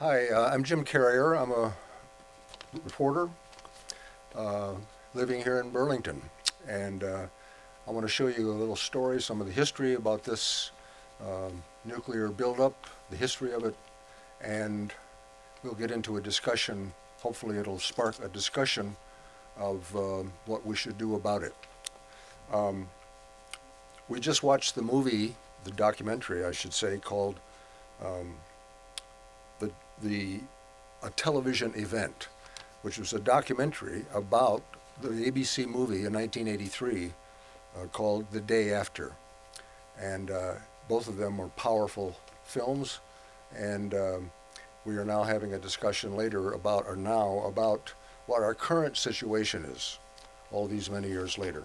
Hi, uh, I'm Jim Carrier. I'm a reporter uh, living here in Burlington. And uh, I want to show you a little story, some of the history about this um, nuclear buildup, the history of it, and we'll get into a discussion. Hopefully, it'll spark a discussion of uh, what we should do about it. Um, we just watched the movie, the documentary, I should say, called um, the a television event, which was a documentary about the ABC movie in 1983 uh, called The Day After, and uh, both of them were powerful films, and um, we are now having a discussion later about or now about what our current situation is, all these many years later.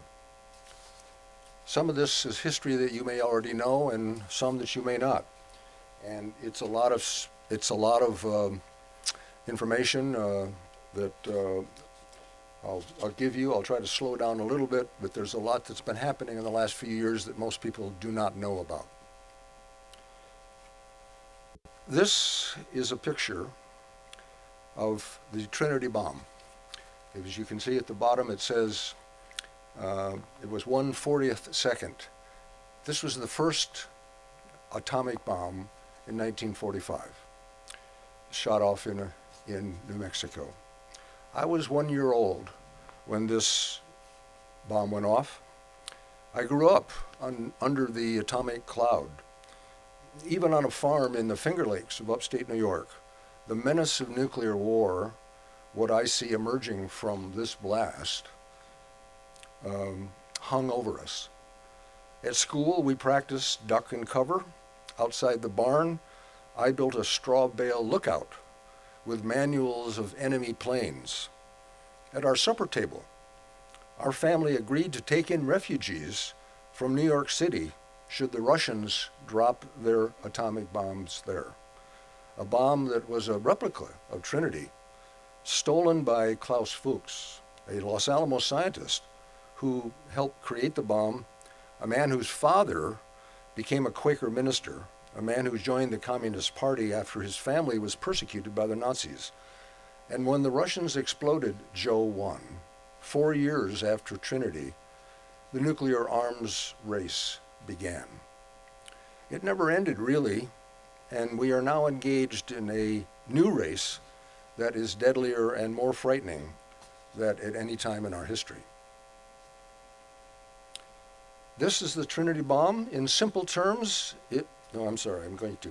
Some of this is history that you may already know, and some that you may not. And it's a lot of it's a lot of um, information uh, that uh, I'll, I'll give you. I'll try to slow down a little bit, but there's a lot that's been happening in the last few years that most people do not know about. This is a picture of the Trinity bomb. As you can see at the bottom, it says uh, it was 140th second. This was the first atomic bomb in 1945, shot off in, a, in New Mexico. I was one year old when this bomb went off. I grew up on, under the atomic cloud, even on a farm in the Finger Lakes of upstate New York. The menace of nuclear war, what I see emerging from this blast, um, hung over us. At school, we practiced duck and cover. Outside the barn, I built a straw bale lookout with manuals of enemy planes. At our supper table, our family agreed to take in refugees from New York City should the Russians drop their atomic bombs there. A bomb that was a replica of Trinity, stolen by Klaus Fuchs, a Los Alamos scientist who helped create the bomb, a man whose father became a Quaker minister, a man who joined the Communist Party after his family was persecuted by the Nazis. And when the Russians exploded Joe 1, four years after Trinity, the nuclear arms race began. It never ended, really, and we are now engaged in a new race that is deadlier and more frightening than at any time in our history. This is the Trinity bomb. In simple terms, it, no, I'm sorry, I'm going to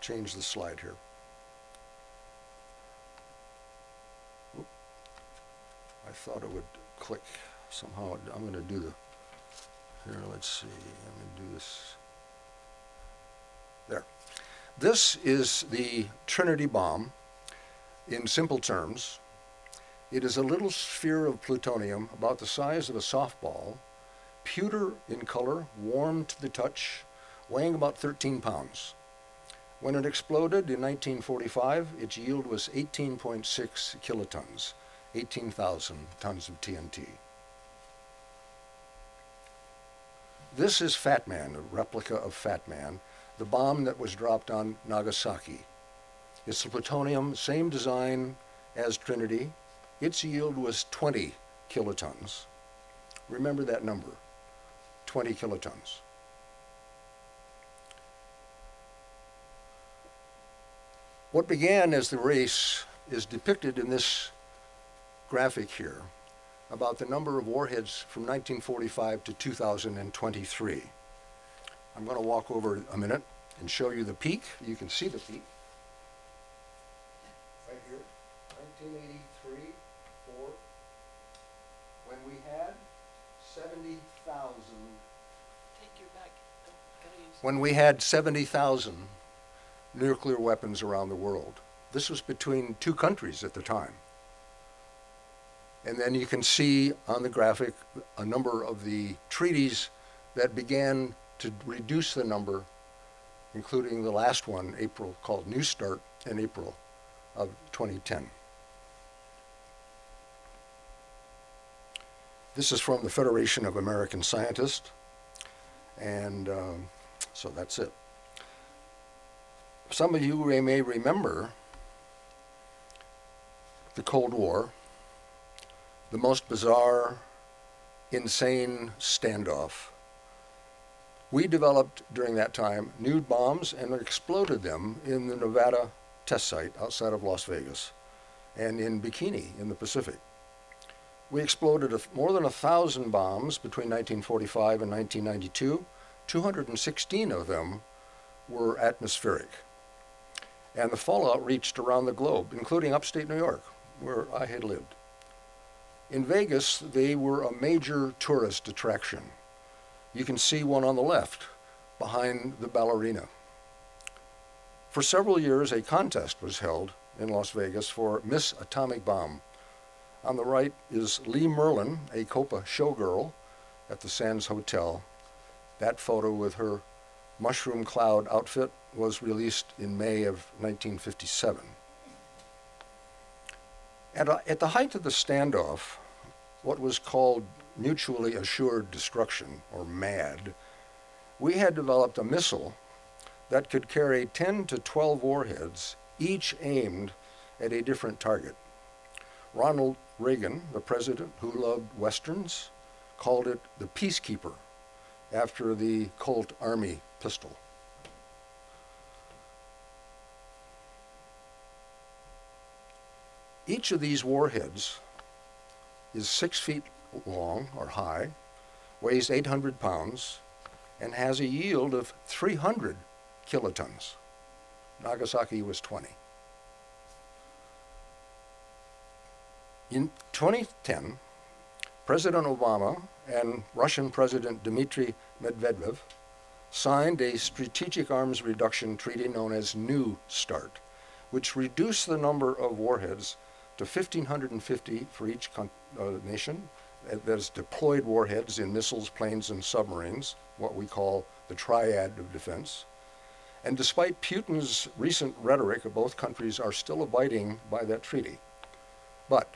change the slide here. I thought it would click somehow. I'm going to do the, here, let's see, I'm going to do this. There. This is the Trinity bomb in simple terms. It is a little sphere of plutonium about the size of a softball pewter in color, warm to the touch, weighing about 13 pounds. When it exploded in 1945, its yield was 18.6 kilotons, 18,000 tons of TNT. This is Fat Man, a replica of Fat Man, the bomb that was dropped on Nagasaki. It's the plutonium, same design as Trinity. Its yield was 20 kilotons. Remember that number. 20 kilotons. What began as the race is depicted in this graphic here about the number of warheads from 1945 to 2023. I'm going to walk over a minute and show you the peak. You can see the peak. Right here, 1983, 4, when we had 70,000 Take your back. Don't, gotta use. when we had 70,000 nuclear weapons around the world. This was between two countries at the time. And then you can see on the graphic a number of the treaties that began to reduce the number, including the last one, April, called New Start in April of 2010. This is from the Federation of American Scientists. And um, so that's it. Some of you may remember the Cold War, the most bizarre, insane standoff. We developed during that time new bombs and exploded them in the Nevada test site outside of Las Vegas and in Bikini in the Pacific. We exploded more than a thousand bombs between 1945 and 1992. 216 of them were atmospheric. And the fallout reached around the globe, including upstate New York, where I had lived. In Vegas, they were a major tourist attraction. You can see one on the left behind the ballerina. For several years, a contest was held in Las Vegas for Miss Atomic Bomb. On the right is Lee Merlin, a Copa showgirl at the Sands Hotel. That photo with her mushroom cloud outfit was released in May of 1957. At, at the height of the standoff, what was called mutually assured destruction, or MAD, we had developed a missile that could carry 10 to 12 warheads, each aimed at a different target. Ronald Reagan, the president who loved westerns, called it the Peacekeeper after the Colt Army pistol. Each of these warheads is six feet long or high, weighs 800 pounds, and has a yield of 300 kilotons. Nagasaki was 20. In 2010, President Obama and Russian President Dmitry Medvedev signed a strategic arms reduction treaty known as New START, which reduced the number of warheads to 1,550 for each uh, nation. That is deployed warheads in missiles, planes, and submarines, what we call the triad of defense. And despite Putin's recent rhetoric, both countries are still abiding by that treaty. But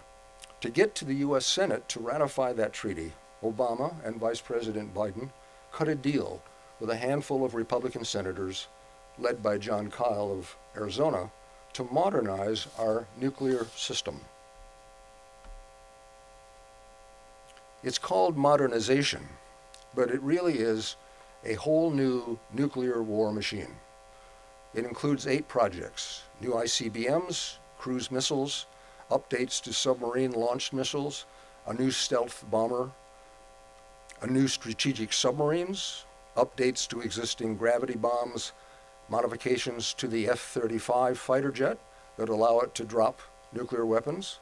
to get to the U.S. Senate to ratify that treaty, Obama and Vice President Biden cut a deal with a handful of Republican senators, led by Jon Kyl of Arizona, to modernize our nuclear system. It's called modernization, but it really is a whole new nuclear war machine. It includes eight projects new ICBMs, cruise missiles, updates to submarine launched missiles, a new stealth bomber, a new strategic submarines, updates to existing gravity bombs, modifications to the F-35 fighter jet that allow it to drop nuclear weapons,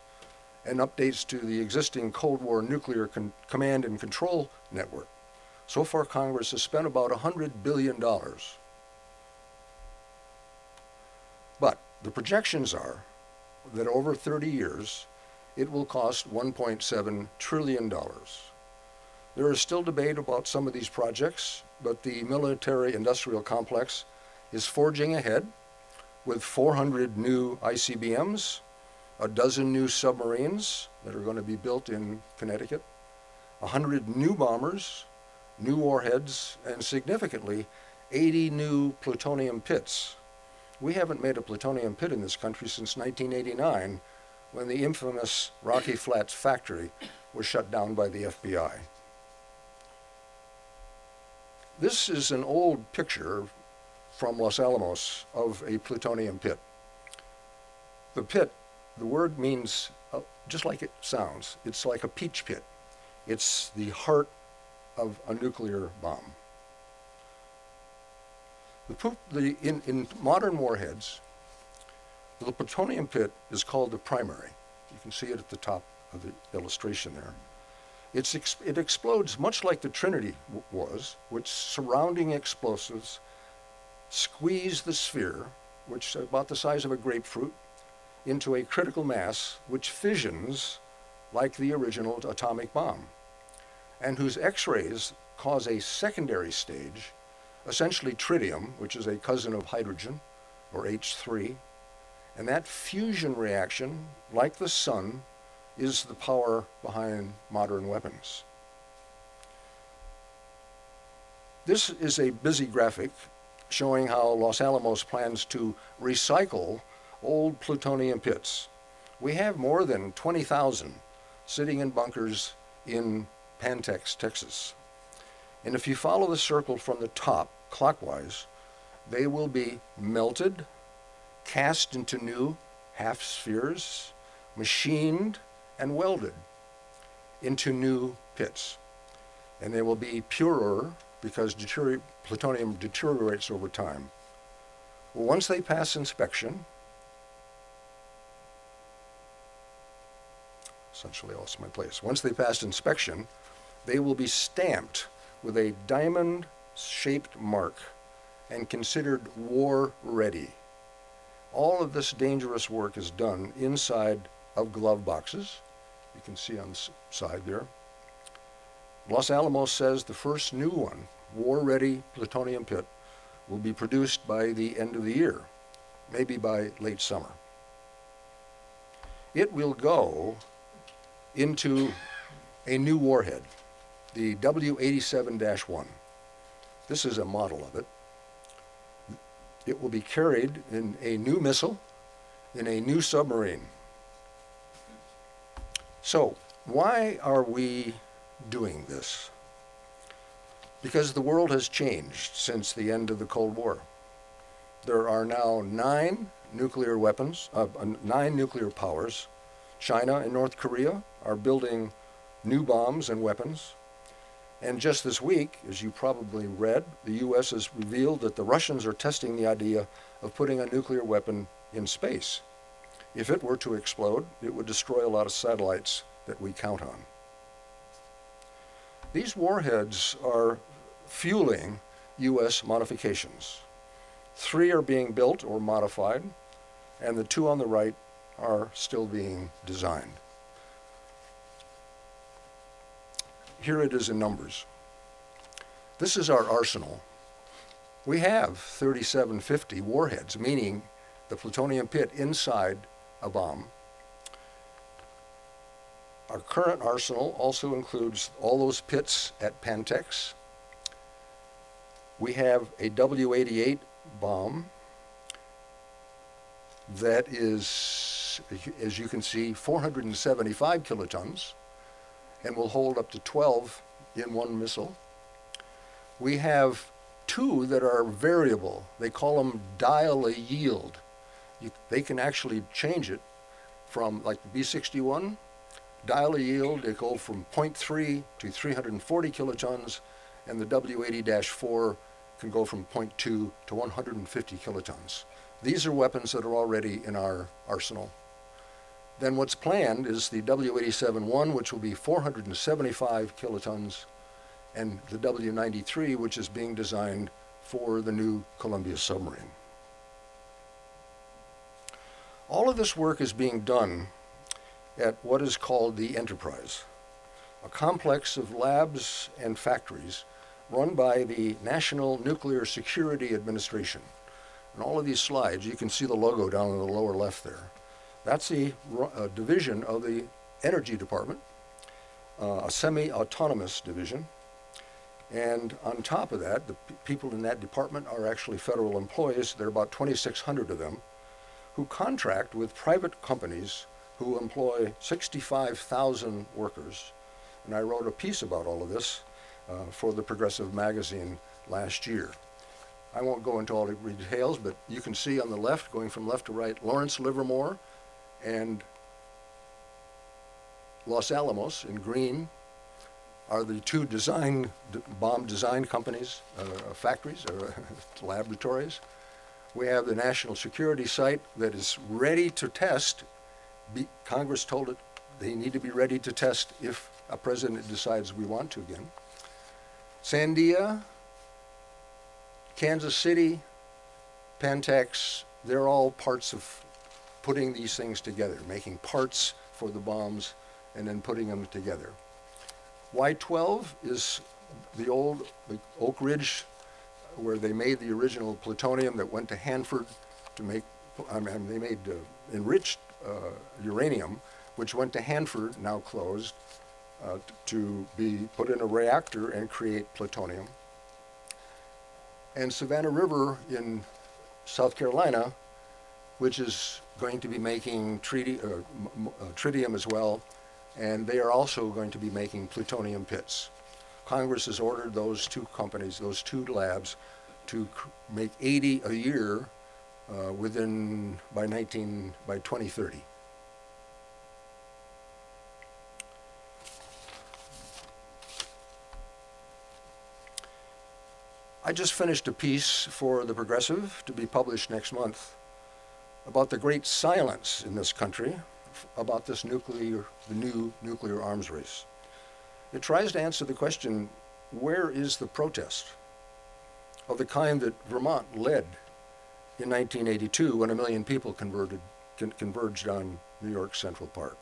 and updates to the existing Cold War nuclear command and control network. So far, Congress has spent about $100 billion. But the projections are that over 30 years, it will cost $1.7 trillion. There is still debate about some of these projects, but the military industrial complex is forging ahead with 400 new ICBMs, a dozen new submarines that are going to be built in Connecticut, 100 new bombers, new warheads, and significantly, 80 new plutonium pits. We haven't made a plutonium pit in this country since 1989 when the infamous Rocky Flats factory was shut down by the FBI. This is an old picture from Los Alamos of a plutonium pit. The pit, the word means uh, just like it sounds. It's like a peach pit. It's the heart of a nuclear bomb. The, poop, the in, in modern warheads, the plutonium pit is called the primary. You can see it at the top of the illustration there. It's ex it explodes much like the Trinity was, which surrounding explosives squeeze the sphere, which is about the size of a grapefruit, into a critical mass which fissions like the original atomic bomb, and whose X-rays cause a secondary stage, essentially tritium, which is a cousin of hydrogen, or H3, and that fusion reaction, like the sun, is the power behind modern weapons. This is a busy graphic showing how Los Alamos plans to recycle old plutonium pits We have more than 20,000 sitting in bunkers in Pantex, Texas. And if you follow the circle from the top clockwise, they will be melted, cast into new half spheres, machined, and welded into new pits. And they will be purer because plutonium deteriorates over time. Once they pass inspection, essentially lost my place. Once they pass inspection, they will be stamped with a diamond shaped mark and considered war ready. All of this dangerous work is done inside of glove boxes. You can see on the side there. Los Alamos says the first new one, war ready plutonium pit, will be produced by the end of the year, maybe by late summer. It will go into a new warhead, the W 87 1. This is a model of it. It will be carried in a new missile in a new submarine. So, why are we doing this? Because the world has changed since the end of the Cold War. There are now nine nuclear weapons, uh, uh, nine nuclear powers. China and North Korea are building new bombs and weapons. And just this week, as you probably read, the U.S. has revealed that the Russians are testing the idea of putting a nuclear weapon in space. If it were to explode, it would destroy a lot of satellites that we count on. These warheads are fueling U.S. modifications. Three are being built or modified, and the two on the right are still being designed. Here it is in numbers. This is our arsenal. We have 3750 warheads, meaning the plutonium pit inside a bomb. Our current arsenal also includes all those pits at Pantex. We have a W-88 bomb that is, as you can see, 475 kilotons and will hold up to 12 in one missile. We have two that are variable. They call them dial a yield. You, they can actually change it from like the B61, dial a yield, they go from 0.3 to 340 kilotons, and the W80-4 can go from 0.2 to 150 kilotons. These are weapons that are already in our arsenal. Then what's planned is the W87-1, which will be 475 kilotons, and the W93, which is being designed for the new Columbia submarine. All of this work is being done at what is called the Enterprise, a complex of labs and factories run by the National Nuclear Security Administration. In all of these slides, you can see the logo down in the lower left there. That's a, a division of the Energy Department, uh, a semi-autonomous division. And on top of that, the people in that department are actually federal employees. There are about 2,600 of them who contract with private companies who employ 65,000 workers. And I wrote a piece about all of this uh, for the Progressive magazine last year. I won't go into all the details, but you can see on the left, going from left to right, Lawrence Livermore and Los Alamos in green are the two design bomb design companies, uh, factories or laboratories. We have the national security site that is ready to test. Be, Congress told it they need to be ready to test if a president decides we want to again. Sandia, Kansas City, Pantex, they're all parts of putting these things together, making parts for the bombs and then putting them together. Y12 is the old the Oak Ridge where they made the original plutonium that went to Hanford to make, I mean, they made uh, enriched uh, uranium, which went to Hanford, now closed, uh, to be put in a reactor and create plutonium. And Savannah River in South Carolina, which is going to be making uh, uh, tritium as well, and they are also going to be making plutonium pits. Congress has ordered those two companies, those two labs, to make 80 a year uh, within by 19 by 2030. I just finished a piece for The Progressive to be published next month about the great silence in this country about this nuclear, the new nuclear arms race. It tries to answer the question, where is the protest of the kind that Vermont led in 1982 when a million people converted, con- converged on New York's Central Park?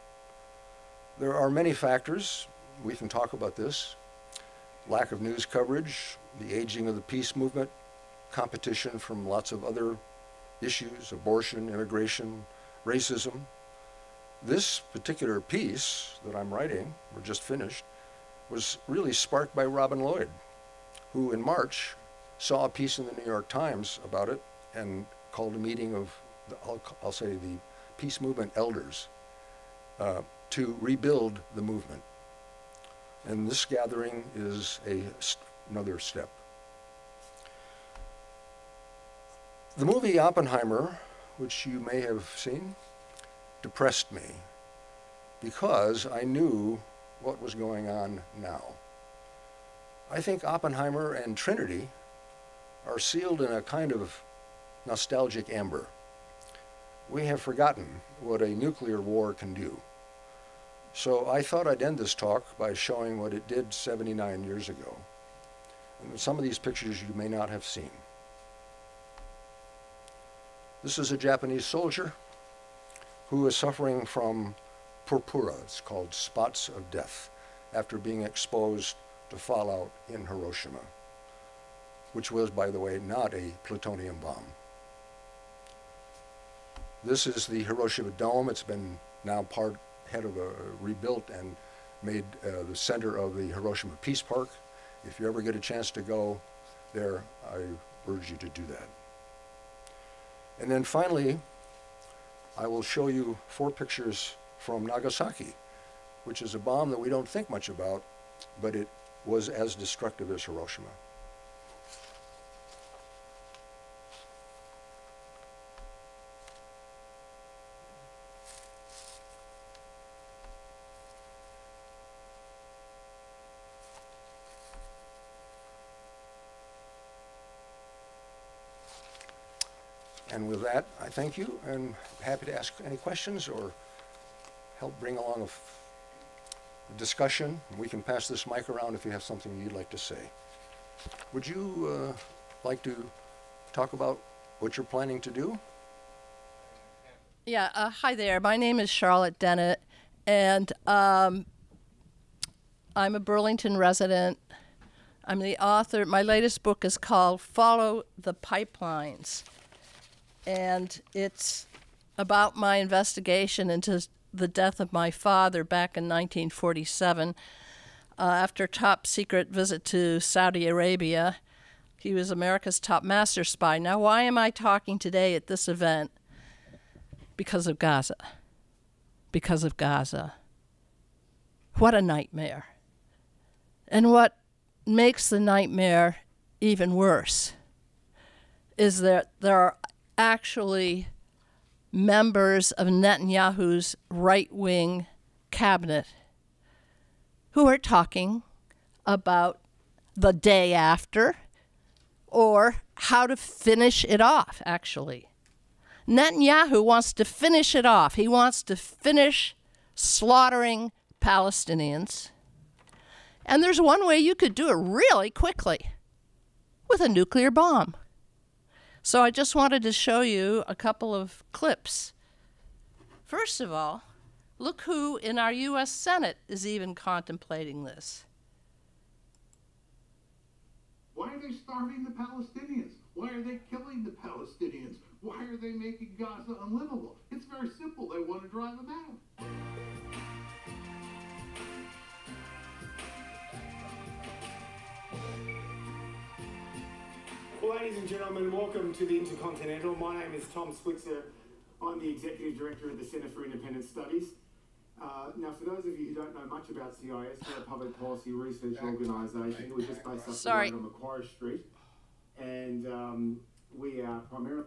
There are many factors. We can talk about this. Lack of news coverage, the aging of the peace movement, competition from lots of other issues, abortion, immigration, racism. This particular piece that I'm writing, or just finished, was really sparked by Robin Lloyd, who in March saw a piece in the New York Times about it and called a meeting of, the, I'll, I'll say, the peace movement elders uh, to rebuild the movement. And this gathering is a, st- another step. The movie Oppenheimer, which you may have seen, depressed me because I knew what was going on now. I think Oppenheimer and Trinity are sealed in a kind of nostalgic amber. We have forgotten what a nuclear war can do. So I thought I'd end this talk by showing what it did 79 years ago. And some of these pictures you may not have seen. This is a Japanese soldier who is suffering from purpura, it's called spots of death, after being exposed to fallout in Hiroshima, which was, by the way, not a plutonium bomb. This is the Hiroshima Dome. It's been now part head of a rebuilt and made uh, the center of the Hiroshima Peace Park. If you ever get a chance to go there, I urge you to do that. And then finally, I will show you four pictures from Nagasaki, which is a bomb that we don't think much about, but it was as destructive as Hiroshima. And with that, I thank you and happy to ask any questions or help bring along a discussion. We can pass this mic around if you have something you'd like to say. Would you uh, like to talk about what you're planning to do? Yeah, uh, hi there. My name is Charlotte Dennett, and um, I'm a Burlington resident. I'm the author. My latest book is called Follow the Pipelines, and it's about my investigation into the death of my father back in 1947 uh, after top secret visit to Saudi Arabia. He was America's top master spy. Now, why am I talking today at this event? because of Gaza. Because of Gaza. What a nightmare. And what makes the nightmare even worse is that there are actually members of Netanyahu's right wing cabinet who are talking about the day after or how to finish it off, actually. Netanyahu wants to finish it off. He wants to finish slaughtering Palestinians. And there's one way you could do it really quickly with a nuclear bomb. So I just wanted to show you a couple of clips. First of all, look who in our U.S. Senate is even contemplating this. Why are they starving the Palestinians? Why are they killing the Palestinians? Why are they making Gaza unlivable? It's very simple. They want to drive them out. Ladies and gentlemen, welcome to the Intercontinental. My name is Tom Switzer. I'm the executive director of the Centre for Independent Studies. Uh, now, for those of you who don't know much about CIS, we're a public policy research organisation. We're just based up Sorry. on Macquarie Street, and um, we are primarily.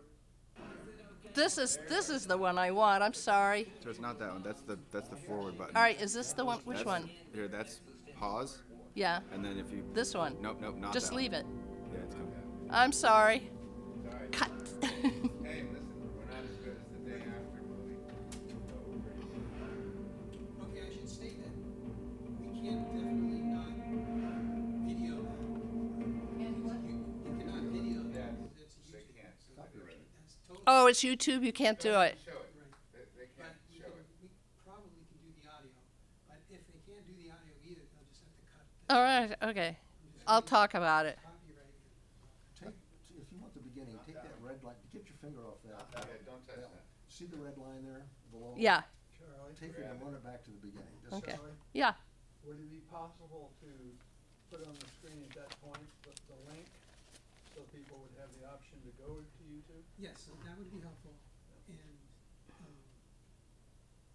This is this is the one I want. I'm sorry. So it's not that one. That's the that's the forward button. All right, is this the one? Which That's- one? Here, that's pause, Yeah, and then if you this one. nope nope not Just that leave one. it. Yeah, it's coming. I'm sorry. Cut. Hey, listen, we're not as good as the day after movie. Okay, I should state that we can definitely not video that. You, you cannot video that. That's a YouTube. That's totally. oh, it's YouTube. You can't do it. Show it. Right. They, they But can't finger off that. Yeah, don't touch that. See the red line there below? Yeah. Take it and run it back to the beginning. Just- Okay. Yeah. Would it be possible to put on the screen at that point the, the link so people would have the option to go to YouTube? Yes, so that would be helpful, and, um,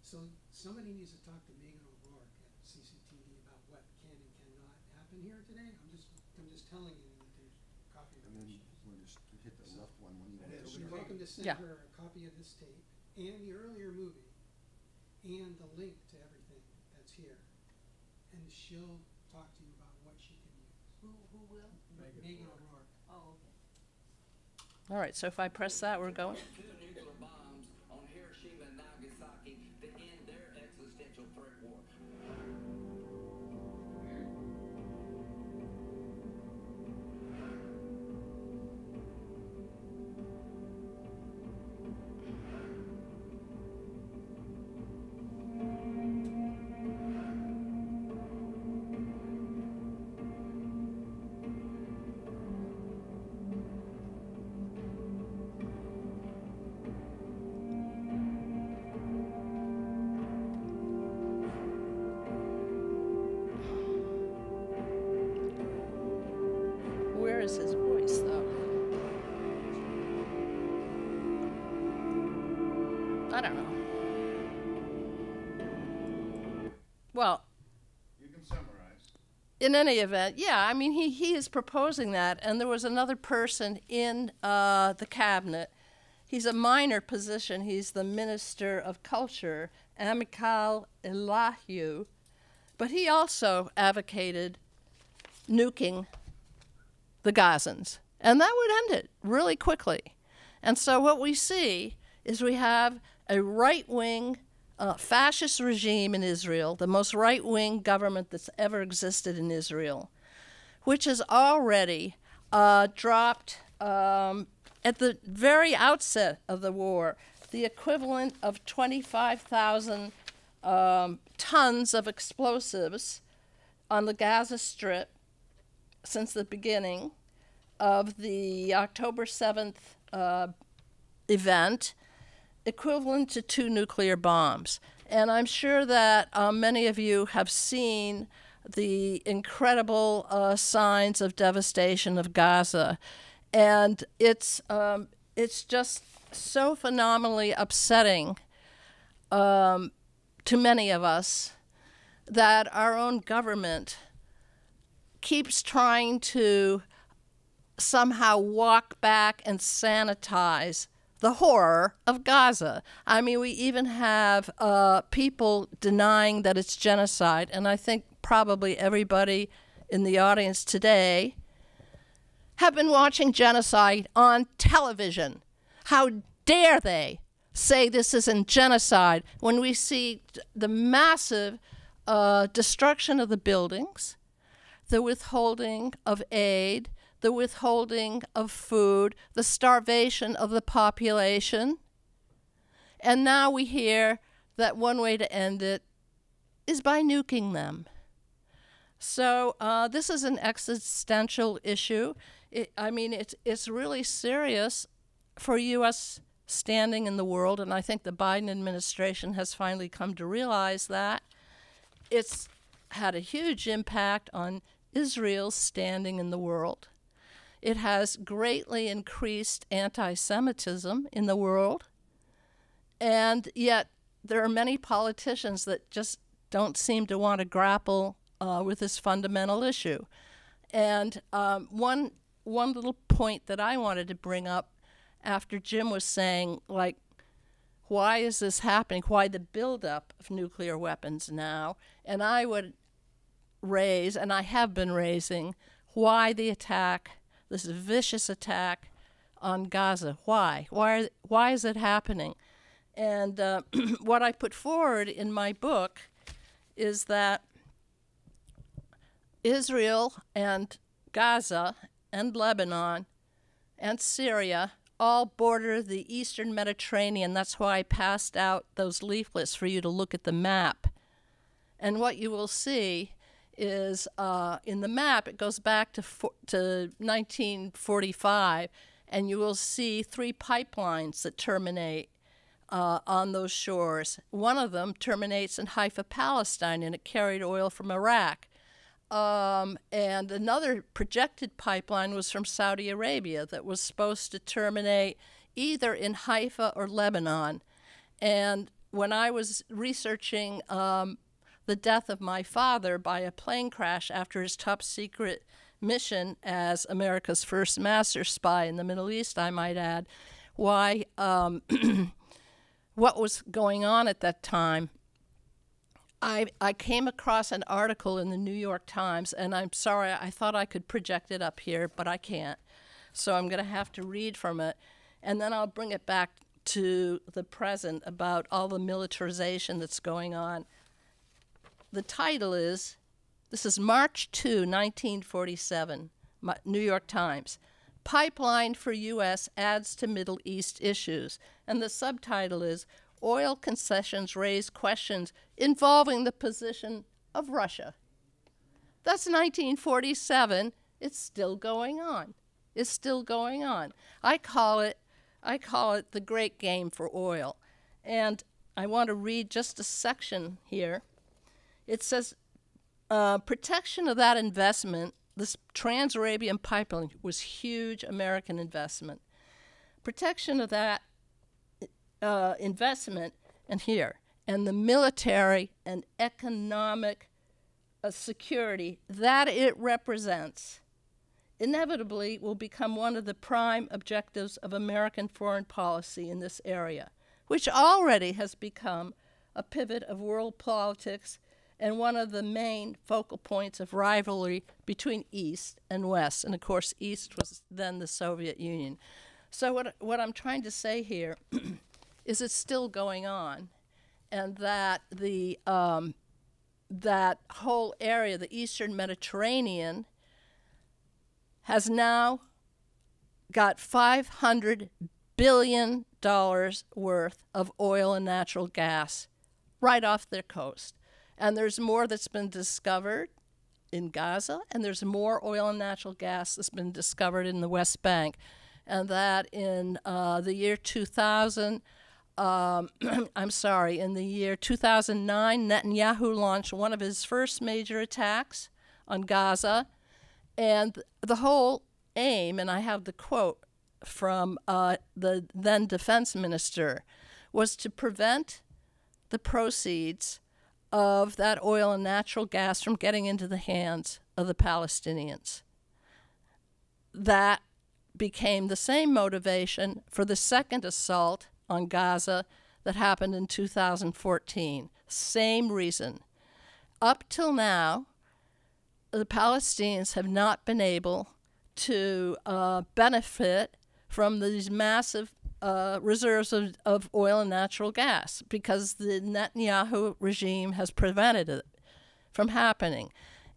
so somebody needs to talk to Megan O'Rourke at CCTV about what can and cannot happen here today. I'm just, I'm just telling you that there's copyright And then issues. we'll just hit the left one when you And get it'll So be you're welcome to send Yeah. her a copy of this tape and the earlier movie and the link to everything that's here. And she'll talk to you about what she can use. Who, who will? Megan O'Rourke. Oh, okay. All right. So if I press that, we're going. is his voice, though? I don't know. Well, You can summarize. in any event, yeah, I mean, he, he is proposing that, and there was another person in uh, the cabinet. He's a minor position. He's the Minister of Culture, Amichai Eliyahu, but he also advocated nuking the Gazans, and that would end it really quickly. And so what we see is we have a right-wing uh, fascist regime in Israel, the most right-wing government that's ever existed in Israel, which has already uh, dropped um, at the very outset of the war the equivalent of 25,000 um, tons of explosives on the Gaza Strip since the beginning of the October 7th uh, event, equivalent to two nuclear bombs. And I'm sure that uh, many of you have seen the incredible uh, signs of devastation of Gaza. And it's, um, it's just so phenomenally upsetting um, to many of us that our own government keeps trying to somehow walk back and sanitize the horror of Gaza. I mean, we even have uh, people denying that it's genocide, and I think probably everybody in the audience today have been watching genocide on television. How dare they say this isn't genocide when we see the massive uh, destruction of the buildings, the withholding of aid, the withholding of food, the starvation of the population. And now we hear that one way to end it is by nuking them. So uh, this is an existential issue. It, I mean, it's it's really serious for U.S. standing in the world, and I think the Biden administration has finally come to realize that. It's had a huge impact on Israel's standing in the world. It has greatly increased anti Semitism in the world. and yet there are many politicians that just don't seem to want to grapple uh, with this fundamental issue. And um, one one little point that I wanted to bring up after Jim was saying, like, why is this happening? Why the buildup of nuclear weapons now? And I would raise, and I have been raising, why the attack, this vicious attack on Gaza? Why? Why? Why is it happening? And uh, what I put forward in my book is that Israel and Gaza and Lebanon and Syria all border the eastern Mediterranean. That's why I passed out those leaflets for you to look at the map. And what you will see is uh, in the map, it goes back to, to 1945, and you will see three pipelines that terminate uh, on those shores. One of them terminates in Haifa, Palestine, and it carried oil from Iraq. Um, and another projected pipeline was from Saudi Arabia that was supposed to terminate either in Haifa or Lebanon. And when I was researching um, the death of my father by a plane crash after his top secret mission as America's first master spy in the Middle East, I might add, why um, what was going on at that time. I, I came across an article in the New York Times, and I'm sorry, I thought I could project it up here, but I can't. So I'm going to have to read from it, and then I'll bring it back to the present about all the militarization that's going on. The title is this is March 2, 1947, New York Times. Pipeline for U.S. adds to Middle East issues. And the subtitle is Oil concessions raise questions involving the position of Russia. That's 1947. It's still going on. It's still going on. I call it I call it the great game for oil. And I want to read just a section here. It says uh, protection of that investment this Trans-Arabian pipeline was huge American investment. Protection of that uh, investment, and here, and the military and economic uh, security that it represents inevitably will become one of the prime objectives of American foreign policy in this area, which already has become a pivot of world politics and one of the main focal points of rivalry between East and West. And of course, East was then the Soviet Union. So, what, what I'm trying to say here is it's still going on, and that the um, that whole area, the Eastern Mediterranean, has now got 500 billion dollars worth of oil and natural gas right off their coast. And there's more that's been discovered in Gaza, and there's more oil and natural gas that's been discovered in the West Bank. And that in uh, the year 2000, um, I'm sorry, in the year 2009, Netanyahu launched one of his first major attacks on Gaza. And the whole aim, and I have the quote from uh, the then defense minister, was to prevent the proceeds of that oil and natural gas from getting into the hands of the Palestinians. That became the same motivation for the second assault on Gaza that happened in 2014. Same reason. Up till now, the Palestinians have not been able to uh, benefit from these massive uh, reserves of, of oil and natural gas because the Netanyahu regime has prevented it from happening.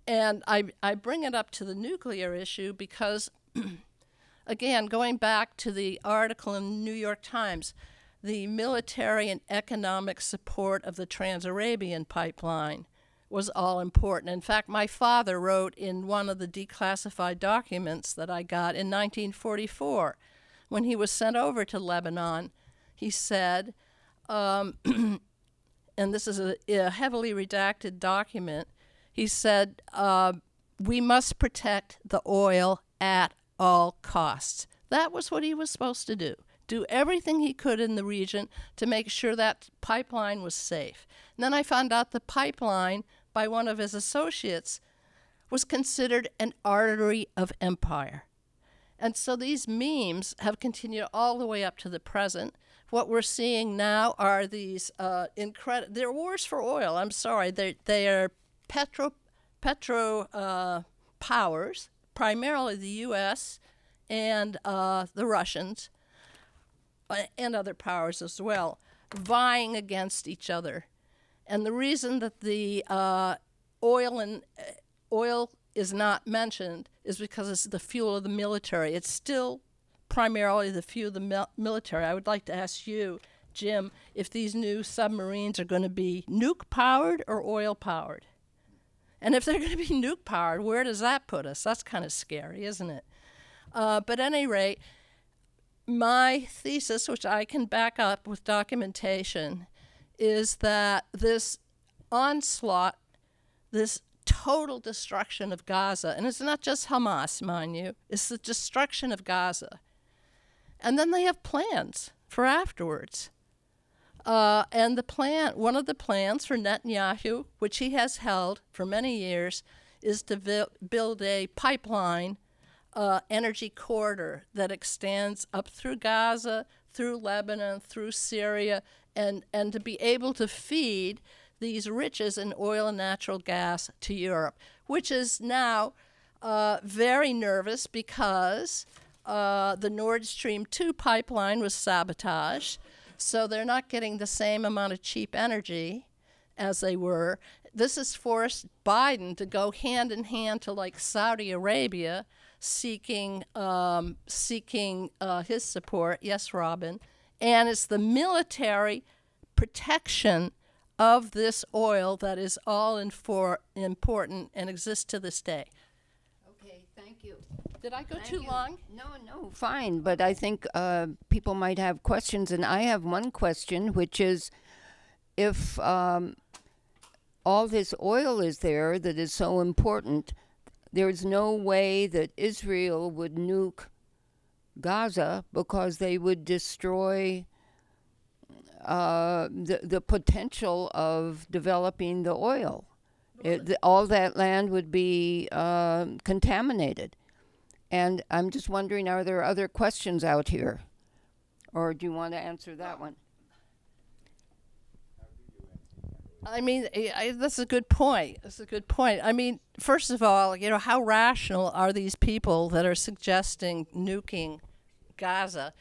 And I, I bring it up to the nuclear issue because, again, going back to the article in the New York Times, the military and economic support of the Trans Arabian pipeline was all important. In fact, my father wrote in one of the declassified documents that I got in 1944 when he was sent over to Lebanon, he said, um, and this is a, a, heavily redacted document, he said, uh, we must protect the oil at all costs. That was what he was supposed to do do everything he could in the region to make sure that pipeline was safe. And then I found out the pipeline by one of his associates was considered an artery of empire. And so these memes have continued all the way up to the present. What we're seeing now are these uh, incredible. They're wars for oil. I'm sorry. They're, they are petro petro uh, powers, primarily the U.S. and uh, the Russians, uh, and other powers as well, vying against each other. And the reason that the uh, oil and uh, oil is not mentioned is because it's the fuel of the military. It's still primarily the fuel of the mil- military. I would like to ask you, Jim, if these new submarines are going to be nuke powered or oil powered. And if they're going to be nuke powered, where does that put us? That's kind of scary, isn't it? Uh, but at any rate, my thesis, which I can back up with documentation, is that this onslaught, this total destruction of Gaza, and it's not just Hamas, mind you, it's the destruction of Gaza. And then they have plans for afterwards. Uh, and the plan, one of the plans for Netanyahu, which he has held for many years, is to build a pipeline uh, energy corridor that extends up through Gaza, through Lebanon, through Syria, and, and to be able to feed these riches in oil and natural gas to Europe, which is now uh, very nervous because uh, the Nord Stream 2 pipeline was sabotaged. So they're not getting the same amount of cheap energy as they were. This has forced Biden to go hand in hand to like Saudi Arabia, seeking um, seeking uh, his support. Yes, Robin, and it's the military protection of this oil that is all in for important and exists to this day. Okay, thank you. Did I go Thank too you. long? No, no, fine. But I think uh, people might have questions, and I have one question, which is if um, all this oil is there that is so important, there's no way that Israel would nuke Gaza because they would destroy uh, the the potential of developing the oil. It, the, all that land would be uh, contaminated. And I'm just wondering, are there other questions out here? Or do you want to answer that one? I mean, I, I, that's a good point. That's a good point. I mean, first of all, you know, how rational are these people that are suggesting nuking Gaza?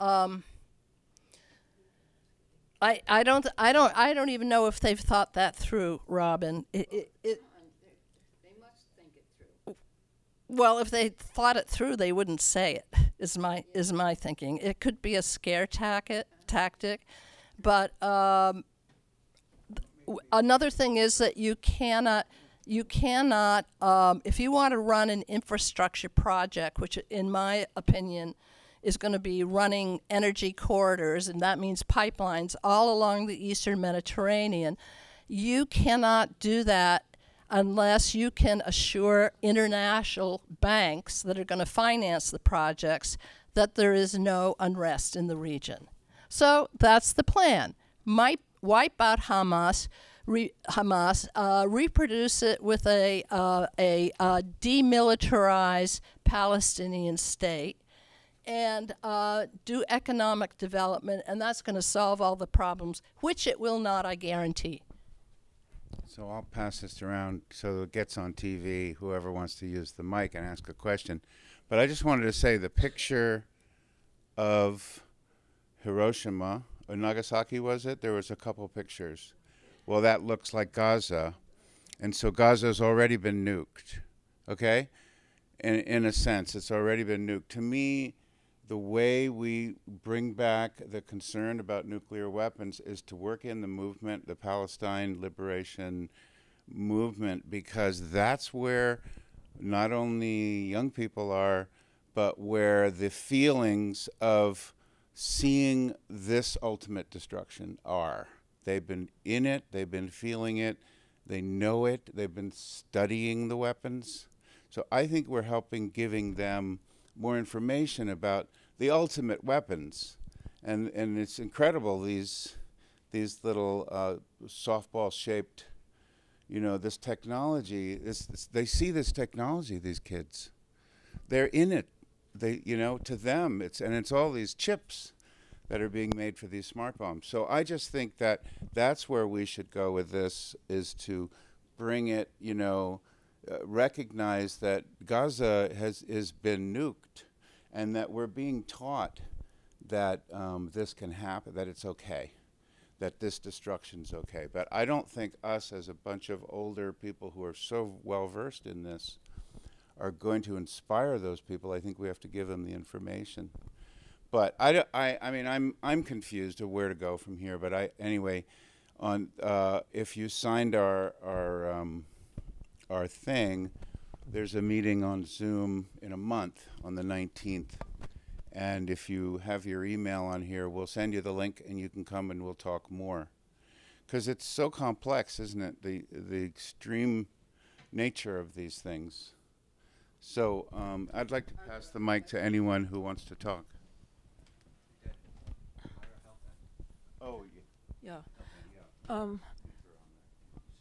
Um, I, I don't I don't I don't even know if they've thought that through, Robin. It, it, it, They must think it through. well, if they thought it through, they wouldn't say it. Is my is my thinking. It could be a scare tactic tactic, but um, another thing is that you cannot you cannot um, if you want to run an infrastructure project, which in my opinion is going to be running energy corridors, and that means pipelines all along the eastern Mediterranean. You cannot do that unless you can assure international banks that are going to finance the projects that there is no unrest in the region. So that's the plan. Might wipe out Hamas, re, Hamas, uh, reproduce it with a, uh, a uh, demilitarized Palestinian state, and uh, do economic development, and that's going to solve all the problems, which it will not, I guarantee. So I'll pass this around so it gets on TV, whoever wants to use the mic and ask a question. But I just wanted to say the picture of Hiroshima or Nagasaki was it? There was a couple pictures. Well, that looks like Gaza. And so Gaza's already been nuked. Okay? In in a sense, it's already been nuked. To me, the way we bring back the concern about nuclear weapons is to work in the movement, the Palestine liberation movement, because that's where not only young people are, but where the feelings of seeing this ultimate destruction are. They've been in it, they've been feeling it, they know it, they've been studying the weapons. So I think we're helping giving them more information about the ultimate weapons. And and it's incredible these these little uh, softball shaped you know this technology this, this they see this technology these kids. They're in it. They you know to them it's and it's all these chips that are being made for these smart bombs. So i just think that that's where we should go with this is to bring it you know uh, recognize that gaza has has been nuked and that we're being taught that um, this can happen that it's okay that this destruction's okay. But I don't think us, as a bunch of older people who are so well versed in this, are going to inspire those people. I think we have to give them the information. But I, I, I mean, I'm, I'm confused of where to go from here. But I, anyway, on uh, if you signed our, our, um, our thing, there's a meeting on Zoom in a month on the 19th. And if you have your email on here, we'll send you the link and you can come and we'll talk more. Because it's so complex, isn't it? The, the extreme nature of these things. So um, I'd like to pass the mic to anyone who wants to talk. Oh, Yeah. Um,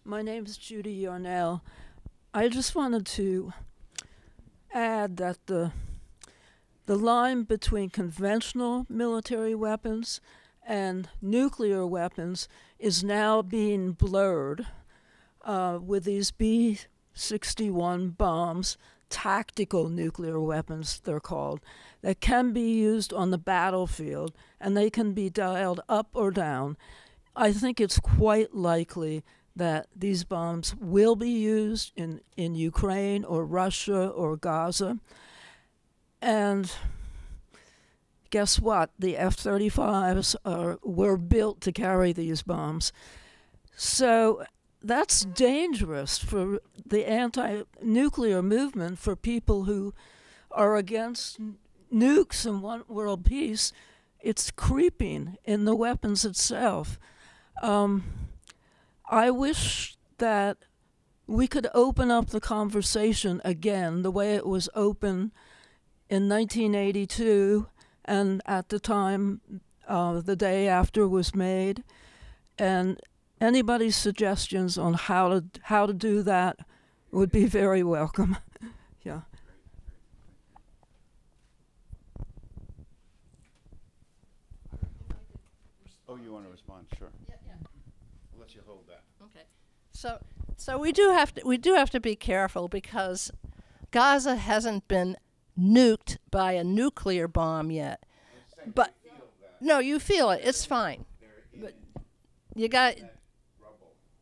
my name is Judy Yarnell. I just wanted to add that the the line between conventional military weapons and nuclear weapons is now being blurred uh, with these B 61 bombs, tactical nuclear weapons, they're called, that can be used on the battlefield and they can be dialed up or down. I think it's quite likely that these bombs will be used in, in Ukraine or Russia or Gaza. And guess what? The F 35s are, were built to carry these bombs. So that's dangerous for the anti nuclear movement, for people who are against nukes and want world peace. It's creeping in the weapons itself. Um, I wish that we could open up the conversation again the way it was open in 1982 and at the time uh, the day after was made and anybody's suggestions on how to how to do that would be very welcome yeah Oh, you want to respond? Sure. Yeah, yeah. I'll let you hold that. Okay. So so we do have to we do have to be careful because Gaza hasn't been nuked by a nuclear bomb yet. But no, you feel it. It's fine. But you got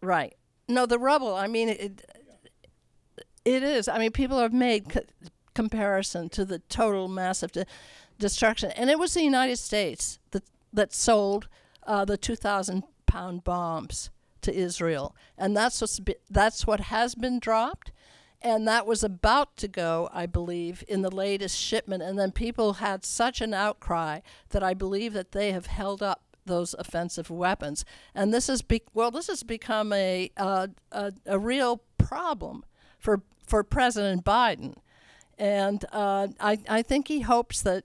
right. No, the rubble. I mean, it. It is. I mean, people have made co- comparison to the total massive de- destruction, and it was the United States that that sold uh, the 2,000 pound bombs to Israel, and that's what's that's what has been dropped, and that was about to go, I believe, in the latest shipment, and then people had such an outcry that I believe that they have held up those offensive weapons, and this is well, this has become a a, a real problem for for President Biden, and uh, I I think he hopes that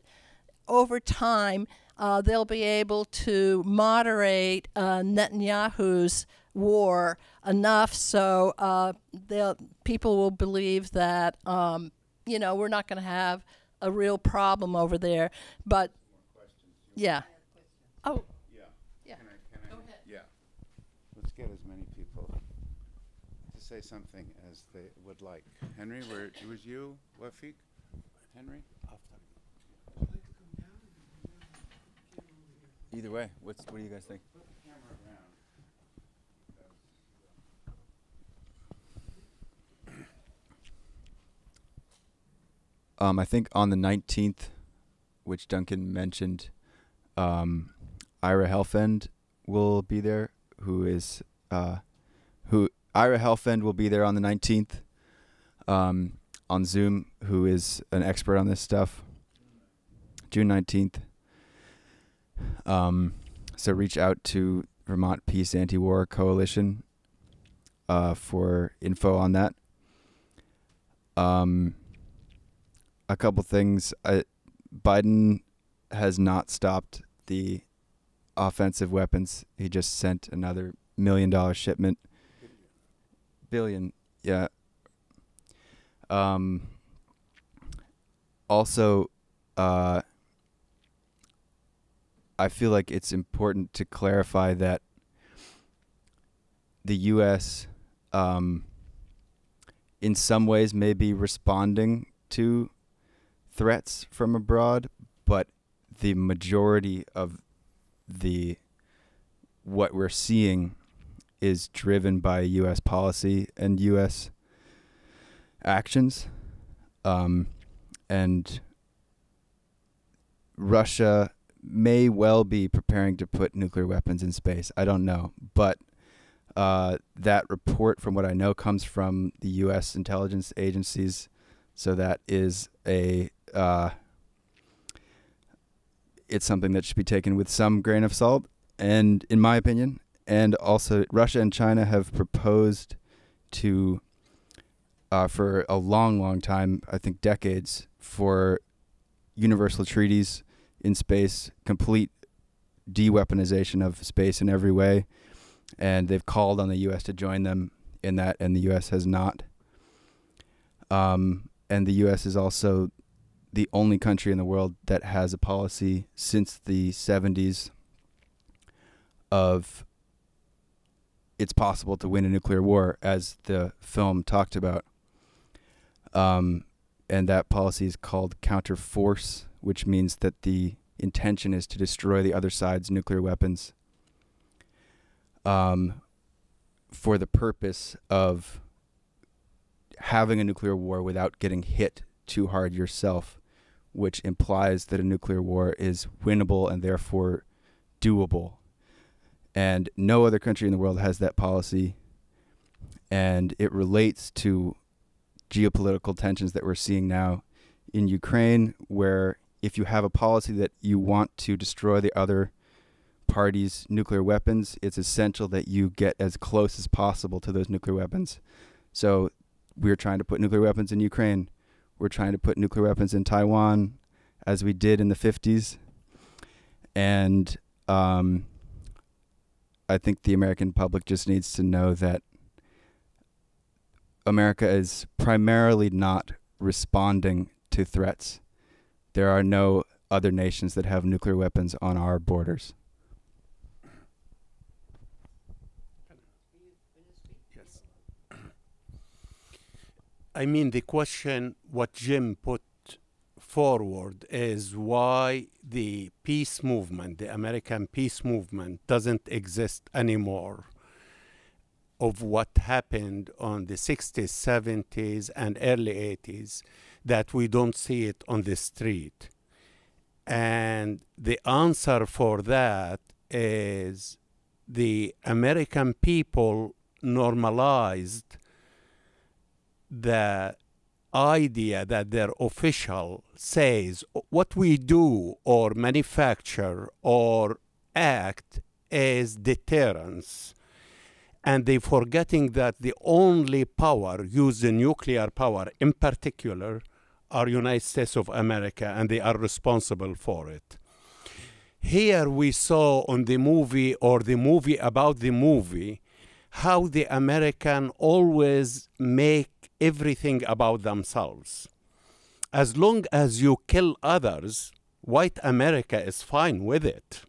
over time uh, they'll be able to moderate uh, Netanyahu's war enough so uh, people will believe that um, you know we're not going to have a real problem over there. But yeah. Oh. Yeah. Yeah. Can I, can I, Go ahead. Yeah. Let's get as many people to say something as they would like. Henry, where it was you, Wafik? Henry? Either way, what's what do you guys think? Um, I think on the 19th, which Duncan mentioned, um, Ira Helfand will be there, who is uh, who Ira Helfand will be there on the 19th um, on Zoom, who is an expert on this stuff. June 19th. Um, so reach out to Vermont Peace Anti-War Coalition uh, for info on that. Um, a couple things. I, Biden has not stopped the offensive weapons. He just sent another million dollar shipment. Billion, yeah. Um, also, uh, I feel like it's important to clarify that the U.S. Um, in some ways may be responding to threats from abroad, but the majority of the what we're seeing is driven by U.S. policy and U.S. actions, um, and Russia may well be preparing to put nuclear weapons in space. I don't know, but uh, that report, from what I know, comes from the U.S. intelligence agencies. So that is a uh, it's something that should be taken with some grain of salt, and in my opinion, and also Russia and China have proposed to, uh, for a long, long time, I think decades, for universal treaties in space, complete de-weaponization of space in every way, and they've called on the U.S. to join them in that, and the U.S. has not. Um, and the U.S. is also the only country in the world that has a policy since the 70s of it's possible to win a nuclear war, as the film talked about. Um, and that policy is called counterforce, which means that the intention is to destroy the other side's nuclear weapons um, for the purpose of having a nuclear war without getting hit too hard yourself, which implies that a nuclear war is winnable and therefore doable. And no other country in the world has that policy. And it relates to geopolitical tensions that we're seeing now in Ukraine, where if you have a policy that you want to destroy the other party's nuclear weapons, it's essential that you get as close as possible to those nuclear weapons. So we're trying to put nuclear weapons in Ukraine. We're trying to put nuclear weapons in Taiwan, as we did in the 50s. And um, I think the American public just needs to know that America is primarily not responding to threats. There are no other nations that have nuclear weapons on our borders. I mean, the question what Jim put forward is why the peace movement, the American peace movement, doesn't exist anymore of what happened on the 60s, 70s, and early 80s, that we don't see it on the street. And the answer for that is the American people normalized the idea that their official says what we do or manufacture or act is deterrence. And they forgetting that the only power using nuclear power in particular are united states of america and they are responsible for it. Here we saw on the movie or the movie about the movie how the american always make everything about themselves as long as you kill others white america is fine with it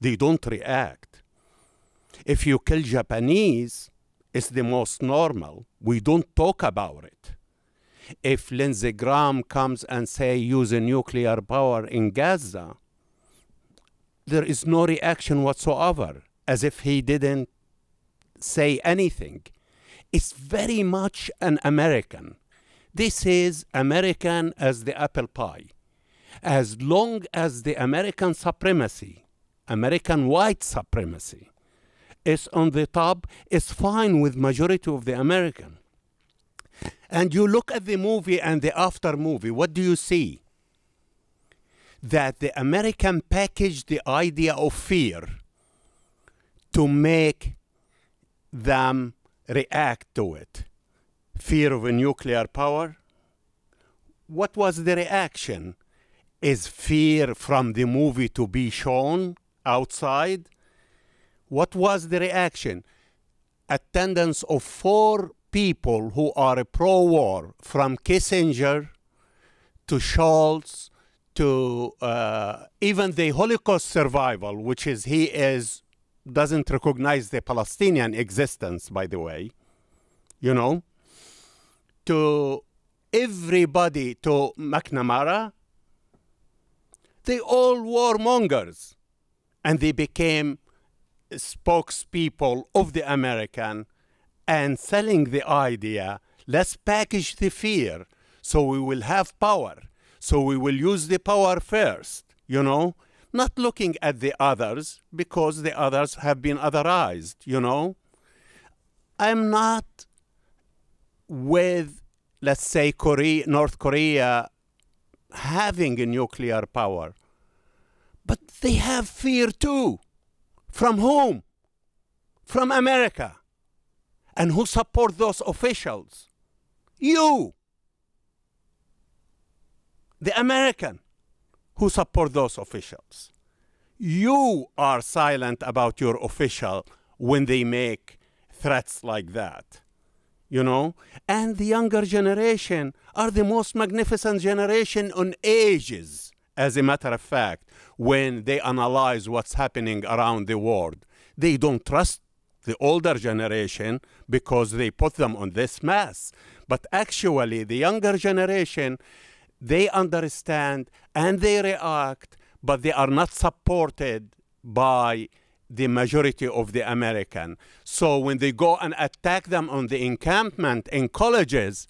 they don't react if you kill Japanese, it's the most normal. We don't talk about it. If Lindsey Graham comes and say use a nuclear power in Gaza, there is no reaction whatsoever, as if he didn't say anything. It's very much an American. This is American as the apple pie. As long as the American supremacy, American white supremacy, is on the top is fine with majority of the American. And you look at the movie and the after movie, what do you see? That the American packaged the idea of fear to make them react to it. Fear of a nuclear power. What was the reaction? is fear from the movie to be shown outside. What was the reaction? Attendance of four people who are pro war, from Kissinger to Scholz to uh, even the Holocaust survival, which is he is doesn't recognize the Palestinian existence, by the way, you know, to everybody to McNamara, they all warmongers, and they became spokespeople of the American and selling the idea let's package the fear so we will have power so we will use the power first you know not looking at the others because the others have been otherized you know? I'm not with let's say korea north korea having a nuclear power but they have fear too. From whom? From america. And who support those officials? You, the American, who support those officials. You are silent about your official when they make threats like that. You know? And the younger generation are the most magnificent generation on ages, as a matter of fact, when they analyze what's happening around the world. They don't trust the older generation because they put them on this mess. But actually, the younger generation, they understand and they react, but they are not supported by the majority of the American. So when they go and attack them on the encampment in colleges,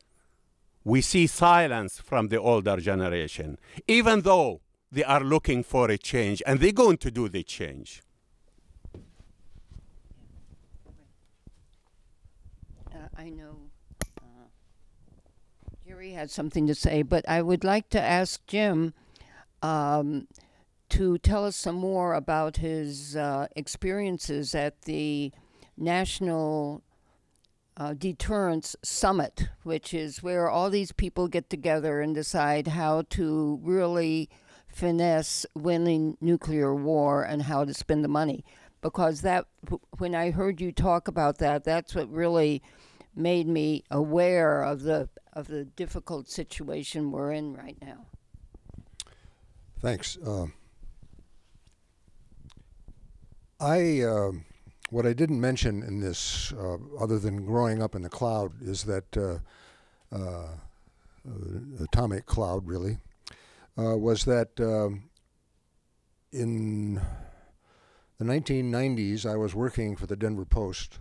we see silence from the older generation, even though they are looking for a change and they're going to do the change. I know uh, Jerry had something to say, but I would like to ask Jim um, to tell us some more about his uh, experiences at the National uh, Deterrence Summit, which is where all these people get together and decide how to really finesse winning nuclear war and how to spend the money. Because that, when I heard you talk about that, that's what really made me aware of the of the difficult situation we're in right now. Thanks. Uh, I uh, what I didn't mention in this, uh, other than growing up in the cloud, is that uh, uh, atomic cloud really uh, was that um, in the 1990s I was working for the Denver Post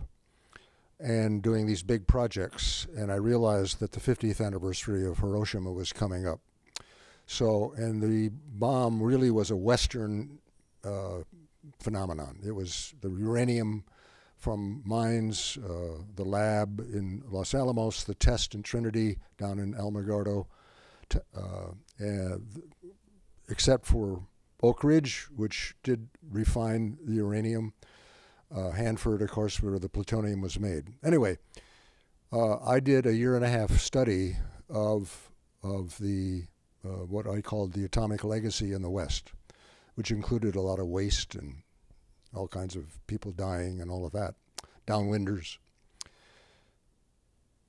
and doing these big projects. And I realized that the 50th anniversary of Hiroshima was coming up. So, and the bomb really was a Western uh, phenomenon. It was the uranium from mines, uh, the lab in Los Alamos, the test in Trinity down in Alamogordo, uh, except for Oak Ridge, which did refine the uranium uh, Hanford, of course, where the plutonium was made. Anyway, uh, I did a year and a half study of of the uh, what I called the atomic legacy in the West, which included a lot of waste and all kinds of people dying and all of that, downwinders.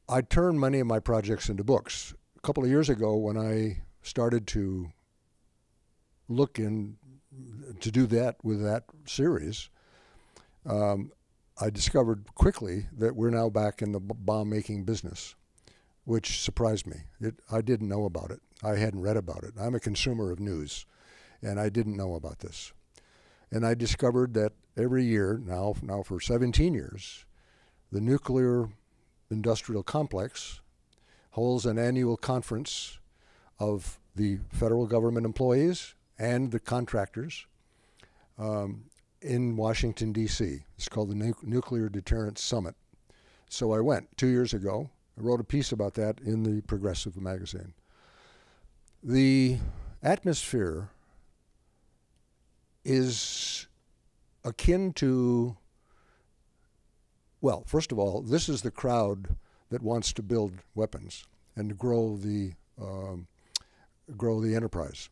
I turned many of my projects into books. A couple of years ago, when I started to look in to do that with that series, um, I discovered quickly that we're now back in the bomb making business, which surprised me. It, I didn't know about it. I hadn't read about it. I'm a consumer of news, and I didn't know about this. And I discovered that every year, now, now for 17 years, the nuclear industrial complex holds an annual conference of the federal government employees and the contractors um, in Washington, D.C. It's called the nu- Nuclear Deterrence Summit. So I went two years ago. I wrote a piece about that in the Progressive magazine. The atmosphere is akin to, well, first of all, this is the crowd that wants to build weapons and grow the um, grow the enterprise.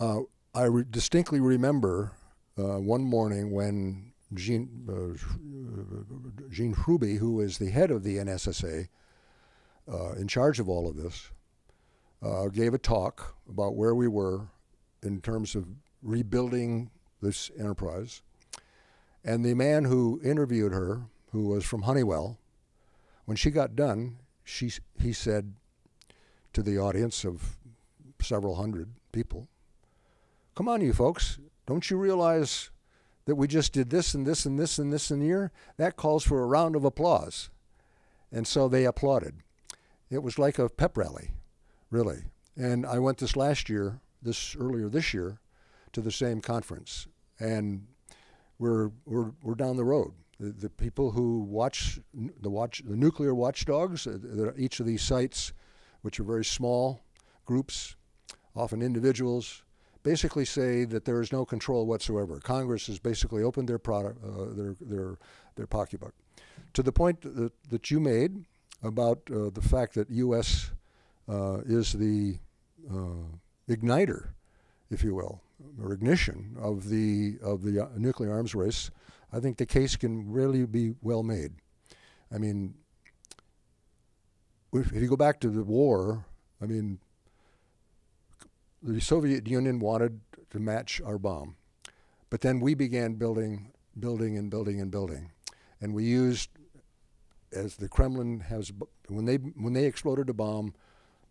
Uh, I re- distinctly remember uh, one morning when Jean, uh, Jean Hruby, who is the head of the NNSA, uh, in charge of all of this, uh, gave a talk about where we were in terms of rebuilding this enterprise. And the man who interviewed her, who was from Honeywell, when she got done, she, he said to the audience of several hundred people, Come on, you folks, don't you realize that we just did this and this and this and this in a year? That calls for a round of applause. And so they applauded. It was like a pep rally, really. And I went this last year, this earlier this year, to the same conference. And we're, we're, we're down the road. The, the people who watch the watch the nuclear watchdogs, uh, each of these sites, which are very small groups, often individuals, basically say that there is no control whatsoever. Congress has basically opened their product, uh, their their their pocketbook, to the point that, that you made about uh, the fact that U.S. Uh, is the uh, igniter, if you will, or ignition of the of the uh, nuclear arms race. I think the case can really be well made. I mean, if you go back to the war, I mean, the Soviet Union wanted to match our bomb, but then we began building, building, and building and building, and we used, as the Kremlin has, when they when they exploded a bomb,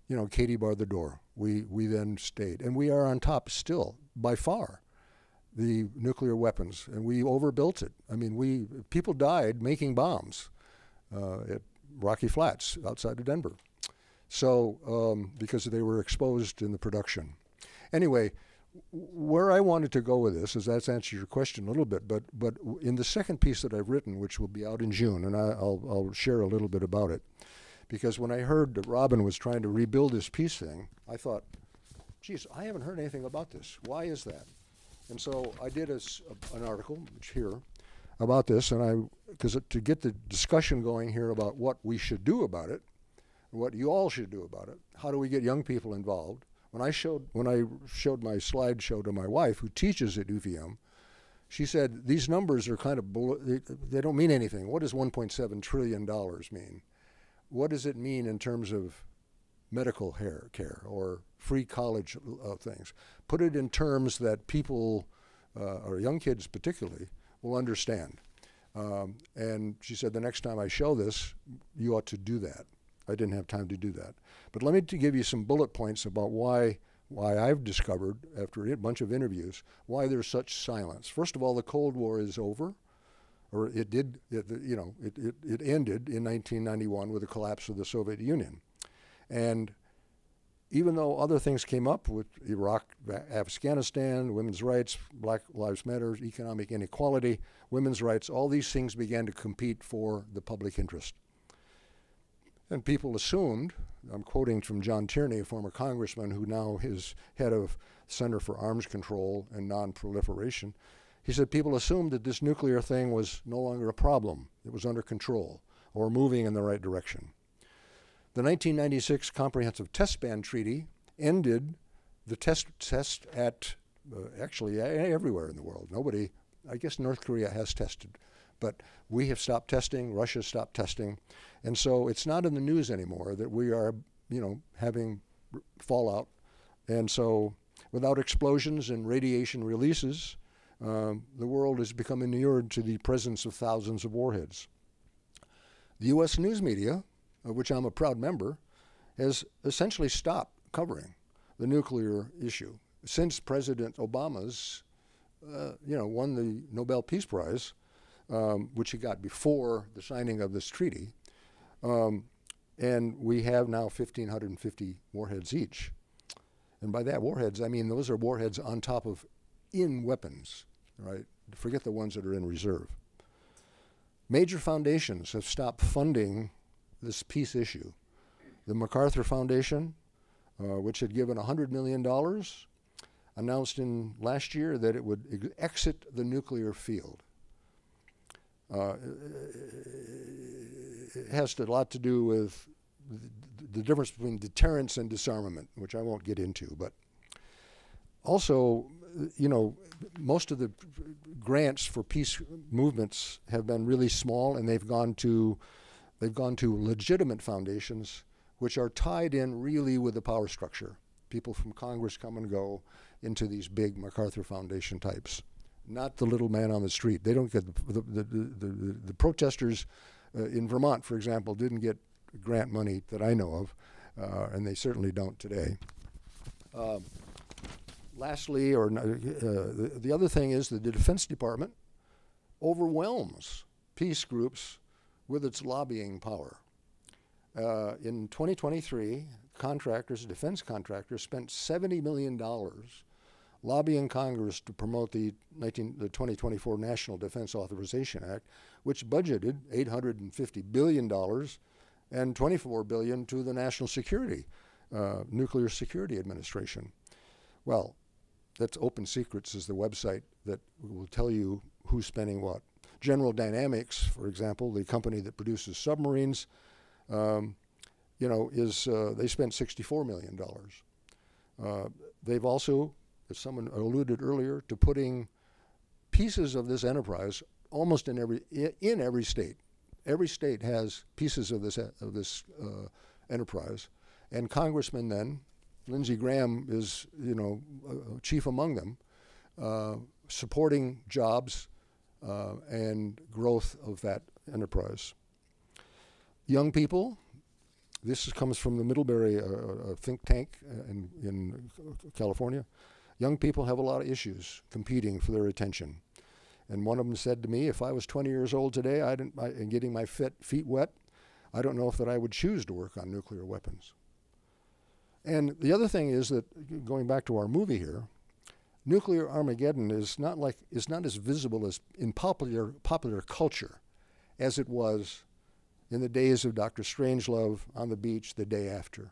you know, Katie barred the door. We we then stayed, and we are on top still by far. The nuclear weapons, and we overbuilt it. I mean, we people died making bombs uh, at Rocky Flats outside of Denver. So um, because they were exposed in the production. Anyway, where I wanted to go with this is that's answered your question a little bit, but but in the second piece that I've written, which will be out in June, and I, will I'll share a little bit about it, because when I heard that Robin was trying to rebuild this peace thing, I thought, geez, I haven't heard anything about this. Why is that? And so I did a, an article here about this, and I because to get the discussion going here about what we should do about it, what you all should do about it, how do we get young people involved? When I showed when I showed my slideshow to my wife, who teaches at UVM, she said these numbers are kind of bull- they, they don't mean anything. What does 1.7 trillion dollars mean? What does it mean in terms of medical care, care or free college uh, things? Put it in terms that people, uh, or young kids particularly, will understand. Um, and she said, the next time I show this, you ought to do that. I didn't have time to do that. But let me give you some bullet points about why why I've discovered after a bunch of interviews why there's such silence. First of all, the Cold War is over, or it did. It, you know, it, it, it ended in 1991 with the collapse of the Soviet Union, and even though other things came up with Iraq, Afghanistan, women's rights, Black Lives Matter, economic inequality, women's rights, all these things began to compete for the public interest. And people assumed, I'm quoting from John Tierney, a former congressman who now is head of Center for Arms Control and Non-Proliferation, he said people assumed that this nuclear thing was no longer a problem. It was under control or moving in the right direction. The 1996 Comprehensive Test Ban Treaty ended the test test at uh, actually everywhere in the world. Nobody, I guess North Korea has tested, but we have stopped testing. Russia stopped testing, and so it's not in the news anymore that we are, you know, having fallout. And so, without explosions and radiation releases, um, the world has become inured to the presence of thousands of warheads. The U.S. news media, of which I'm a proud member, has essentially stopped covering the nuclear issue since President Obama's, uh, you know, won the Nobel Peace Prize, um, which he got before the signing of this treaty. Um, and we have now 1,550 warheads each. And by that warheads, I mean those are warheads on top of in weapons, right? Forget the ones that are in reserve. Major foundations have stopped funding this peace issue. The MacArthur Foundation, uh, which had given $100 million, announced in last year that it would exit the nuclear field. Uh, it has a lot to do with the, difference between deterrence and disarmament, which I won't get into. But also, you know, most of the grants for peace movements have been really small, and they've gone to they've gone to legitimate foundations, which are tied in really with the power structure. People from Congress come and go into these big MacArthur Foundation types, not the little man on the street. They don't get the the the, the, the, protesters uh, in Vermont, for example, didn't get grant money that I know of, uh, and they certainly don't today. Um, lastly, or uh, the, the other thing is that the Defense Department overwhelms peace groups with its lobbying power. Uh, in 2023, contractors, defense contractors, spent $70 million lobbying Congress to promote the, 19, the 2024 National Defense Authorization Act, which budgeted $850 billion and $24 billion to the National Security, uh, Nuclear Security Administration. Well, that's Open Secrets is the website that will tell you who's spending what. General Dynamics, for example, the company that produces submarines, um, you know, is uh, they spent $64 million. Uh, they've also, someone alluded earlier, to putting pieces of this enterprise almost in every in every state. Every state has pieces of this of this uh, enterprise, and congressmen then Lindsey Graham is, you know, uh, chief among them, uh, supporting jobs uh, and growth of that enterprise. Young people, this comes from the Middlebury uh, think tank uh, in, in California. Young people have a lot of issues competing for their attention. And one of them said to me, if I was 20 years old today I didn't, I, and getting my fit, feet wet, I don't know if that I would choose to work on nuclear weapons. And the other thing is that going back to our movie here, nuclear Armageddon is not like is not as visible as in popular popular culture as it was in the days of Dr. Strangelove on the beach the day after.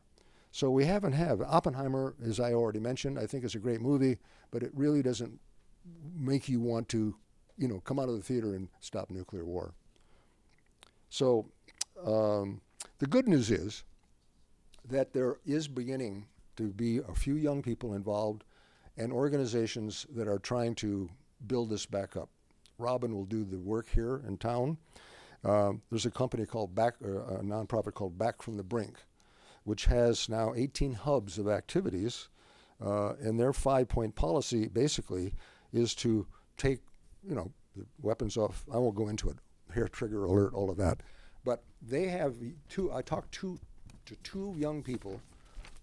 So we haven't had Oppenheimer, as I already mentioned, I think is a great movie, but it really doesn't make you want to, you know, come out of the theater and stop nuclear war. So um, the good news is that there is beginning to be a few young people involved and organizations that are trying to build this back up. Robin will do the work here in town. Uh, there's a company called Back, uh, a nonprofit called Back from the Brink, which has now 18 hubs of activities, uh, and their five-point policy basically is to take, you know, the weapons off. I won't go into it. Hair trigger alert, all of that. But they have two. I talked to to two young people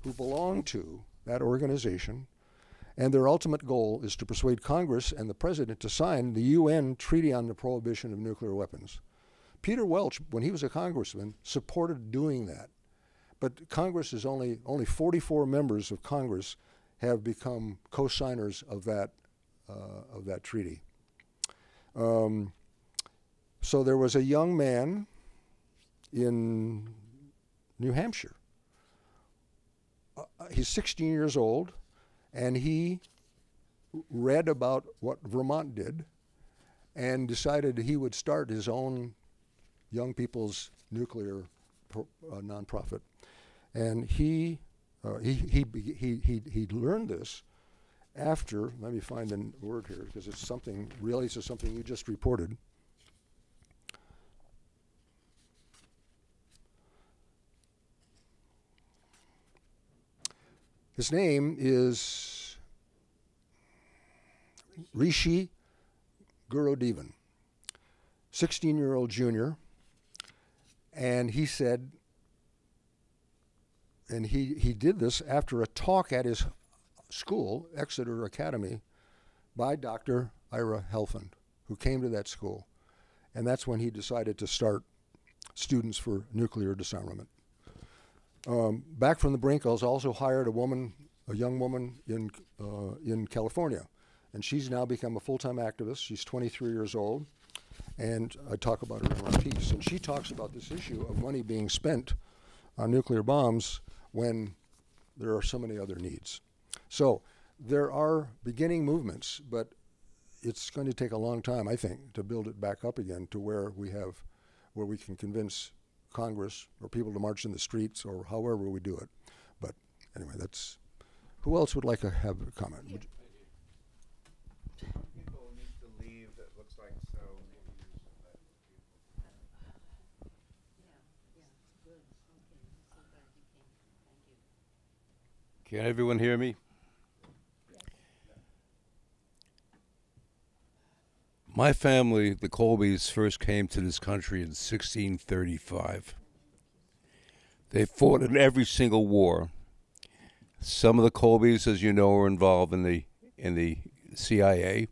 who belong to that organization, and their ultimate goal is to persuade Congress and the President to sign the UN Treaty on the Prohibition of Nuclear Weapons. Peter Welch, when he was a congressman, supported doing that. But Congress is only, only 44 members of Congress have become co-signers of that, uh, of that treaty. Um, so there was a young man in New Hampshire. Uh, uh, he's 16 years old, and he read about what Vermont did and decided he would start his own young people's nuclear pro, uh, nonprofit. And he, uh, he, he, he, he, he learned this after, let me find the word here because it's something, really, it's something you just reported. His name is Rishi Gurudevan, 16 year old junior. And he said, and he, he did this after a talk at his school, Exeter Academy, by Dr. Ira Helfand, who came to that school. And that's when he decided to start Students for Nuclear Disarmament. Um, back from the brink, I was also hired a woman, a young woman in uh, in California, and she's now become a full-time activist. She's 23 years old, and I talk about her in my piece. And she talks about this issue of money being spent on nuclear bombs when there are so many other needs. So there are beginning movements, but it's going to take a long time, I think, to build it back up again to where we have, where we can convince Congress or people to march in the streets or however we do it. But anyway, that's who else would like to have a comment? Yeah. People need to leave, that looks like so. Can everyone hear me? My family, the Colbys, first came to this country in 1635. They fought in every single war. Some of the Colbys, as you know, were involved in the in the CIA.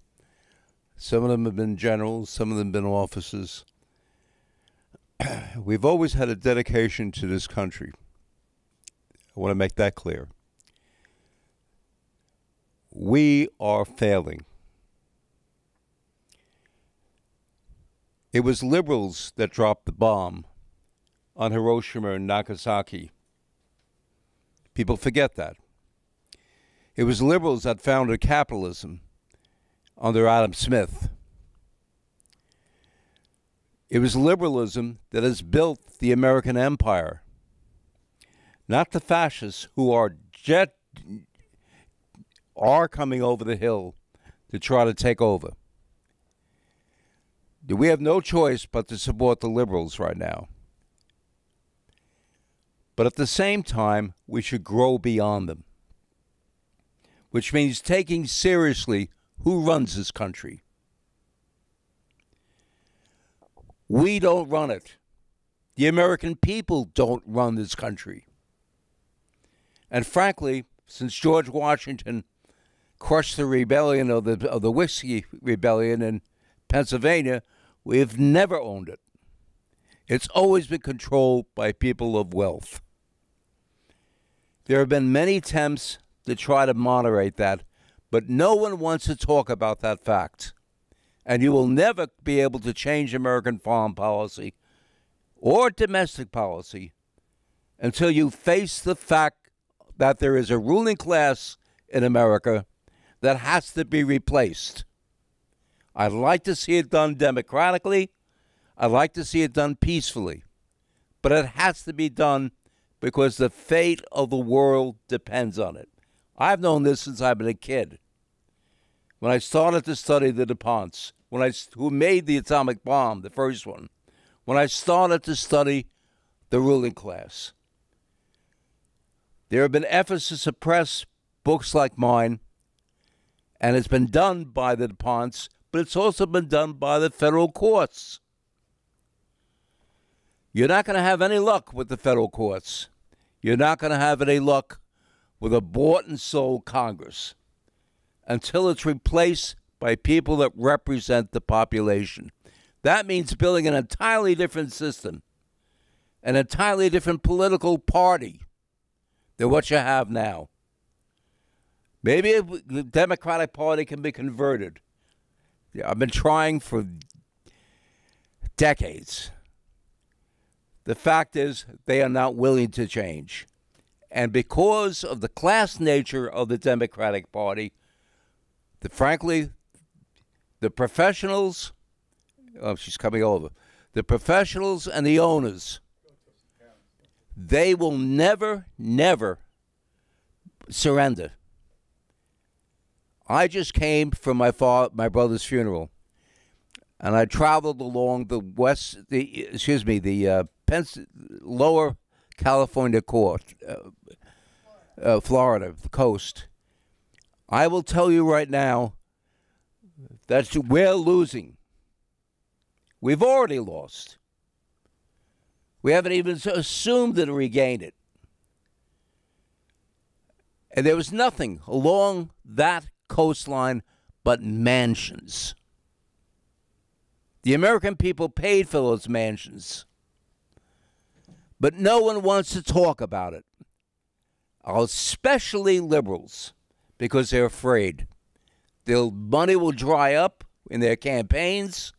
Some of them have been generals. Some of them have been officers. We've always had a dedication to this country. I want to make that clear. We are failing. It was liberals that dropped the bomb on Hiroshima and Nagasaki. People forget that. It was liberals that founded capitalism under Adam Smith. It was liberalism that has built the American empire, not the fascists who are jet are coming over the hill to try to take over. We have no choice but to support the liberals right now. But at the same time, we should grow beyond them, which means taking seriously who runs this country. We don't run it. The American people don't run this country. And frankly, since George Washington crushed the rebellion of the of the whiskey rebellion in Pennsylvania, we've never owned it. It's always been controlled by people of wealth. There have been many attempts to try to moderate that, but no one wants to talk about that fact. And you will never be able to change American foreign policy or domestic policy until you face the fact that there is a ruling class in America that has to be replaced. I'd like to see it done democratically. I'd like to see it done peacefully. But it has to be done because the fate of the world depends on it. I've known this since I've been a kid. When I started to study the DuPonts, when I who made the atomic bomb, the first one, when I started to study the ruling class, there have been efforts to suppress books like mine, and it's been done by the DuPonts, but it's also been done by the federal courts. You're not going to have any luck with the federal courts. You're not going to have any luck with a bought and sold Congress until it's replaced by people that represent the population. That means building an entirely different system, an entirely different political party than what you have now. Maybe the Democratic Party can be converted. Yeah, I've been trying for decades. The fact is, they are not willing to change. And because of the class nature of the Democratic Party, the, frankly, the professionals, oh, she's coming over, the professionals and the owners, they will never, never surrender. I just came from my father, my brother's funeral, and I traveled along the west, the excuse me, the uh, Pens- lower California court, uh, uh, Florida, the coast. I will tell you right now that we're losing. We've already lost. We haven't even assumed to regain it. And there was nothing along that coastline but mansions. The American people paid for those mansions. But no one wants to talk about it, especially liberals, because they're afraid. Their money will dry up in their campaigns,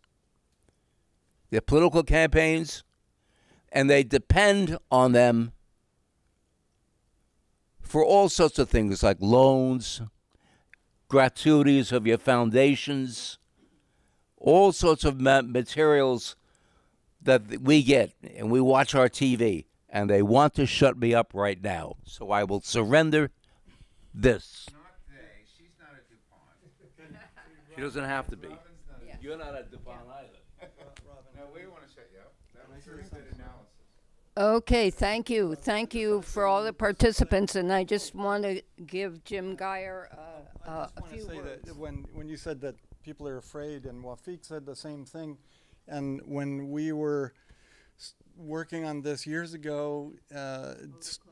their political campaigns, and they depend on them for all sorts of things like loans, gratuities of your foundations, all sorts of materials that we get and we watch our TV and they want to shut me up right now. So I will surrender this. She doesn't have to be. You're not at Devon either. No, we want to set you up. That was a good analysis. Okay, thank you. Thank you for all the participants, and I just want to give Jim Carrier uh, uh, a few say words. that when, when you said that people are afraid, and Wafik said the same thing, and when we were working on this years ago, uh,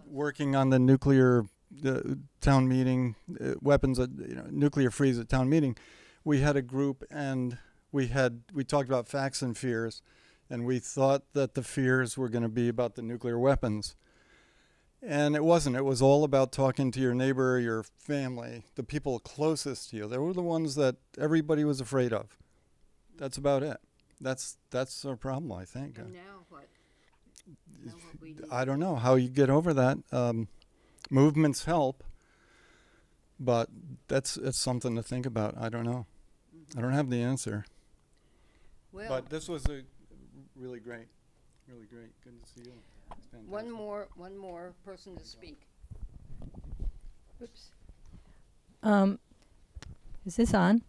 working on the nuclear the town meeting, uh, weapons, at, you know, nuclear freeze at town meeting, we had a group and we had we talked about facts and fears, and we thought that the fears were going to be about the nuclear weapons. And it wasn't. It was all about talking to your neighbor, your family, the people closest to you. They were the ones that everybody was afraid of. That's about it. That's that's our problem, I think. And now what? Now what we do? I don't know how you get over that. Um, movements help, but that's it's something to think about. I don't know. I don't have the answer. Well, but this was a really great, really great. Good to see you. It's fantastic. one more, one more person to speak. Oops. Um, is this on?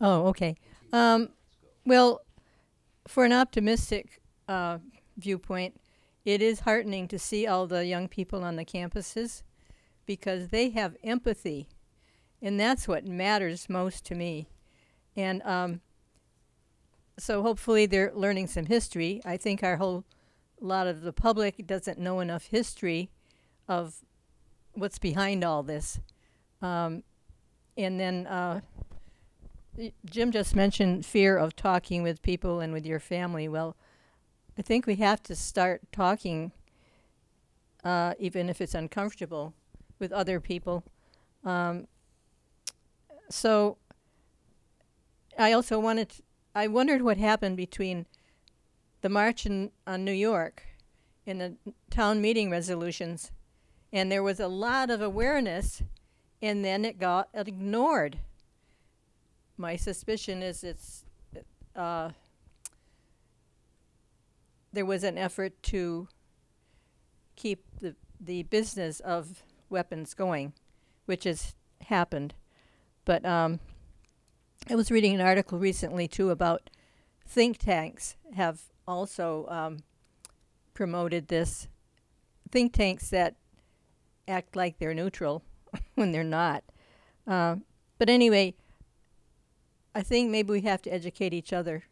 Oh, okay. Um, well, for an optimistic uh, viewpoint, it is heartening to see all the young people on the campuses because they have empathy, and that's what matters most to me. And um, so hopefully they're learning some history. I think our whole lot of the public doesn't know enough history of what's behind all this. Um, and then uh, Jim just mentioned fear of talking with people and with your family. Well, I think we have to start talking, uh, even if it's uncomfortable, with other people. Um, so I also wanted, I wondered what happened between the march in on New York and the town meeting resolutions, and there was a lot of awareness, and then it got ignored. My suspicion is it's uh, there was an effort to keep the the business of weapons going, which has happened. But um, I was reading an article recently too about think tanks have also um, promoted this. Think tanks that act like they're neutral when they're not. Uh, but anyway, I think maybe we have to educate each other.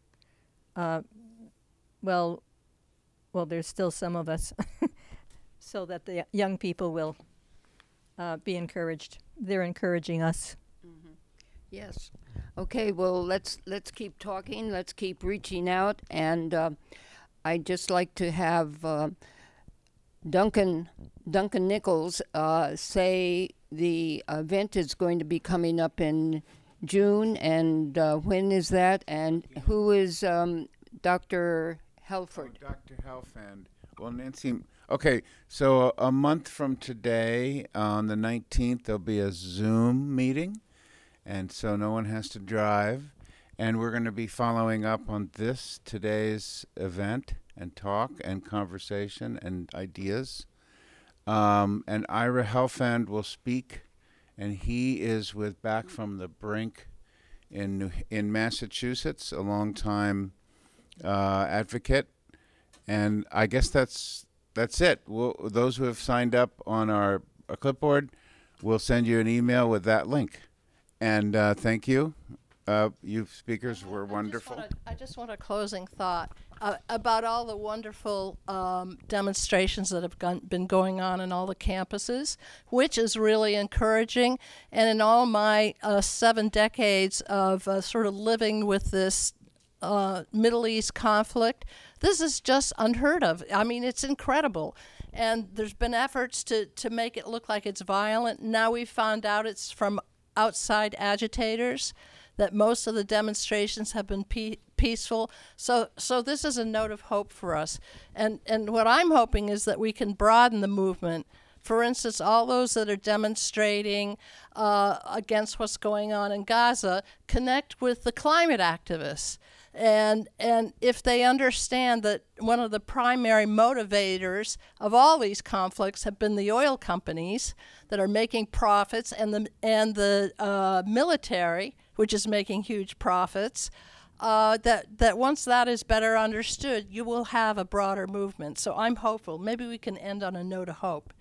Uh, well, well, there's still some of us, so that the young people will uh, be encouraged. They're encouraging us. Yes. Okay. Well, let's let's keep talking. Let's keep reaching out, and uh, I'd just like to have uh, Duncan Duncan Nichols uh, say the event is going to be coming up in June, and uh, when is that? And who is um, Dr. Helford? Dr. Helfand. Well, Nancy. Okay, so a month from today, on the 19th, there'll be a Zoom meeting, and so no one has to drive. And we're going to be following up on this today's event and talk and conversation and ideas. Um, and Ira Helfand will speak, and he is with Back from the Brink in New, in Massachusetts, a long time uh, advocate. And I guess that's that's it. We'll, those who have signed up on our, our clipboard, we'll send you an email with that link. And uh, thank you. Uh, you speakers were wonderful. I just want a closing thought uh, about all the wonderful um, demonstrations that have gone, been going on in all the campuses, which is really encouraging. And in all my uh, seven decades of uh, sort of living with this uh, Middle East conflict, this is just unheard of. I mean, it's incredible. And there's been efforts to, to make it look like it's violent. Now we found out it's from outside agitators that most of the demonstrations have been pe- peaceful. So, so this is a note of hope for us. And and what I'm hoping is that we can broaden the movement. For instance, all those that are demonstrating uh, against what's going on in Gaza connect with the climate activists. And, and if they understand that one of the primary motivators of all these conflicts have been the oil companies that are making profits and the, and the uh, military, which is making huge profits, uh, that, that once that is better understood, you will have a broader movement. So I'm hopeful. Maybe we can end on a note of hope.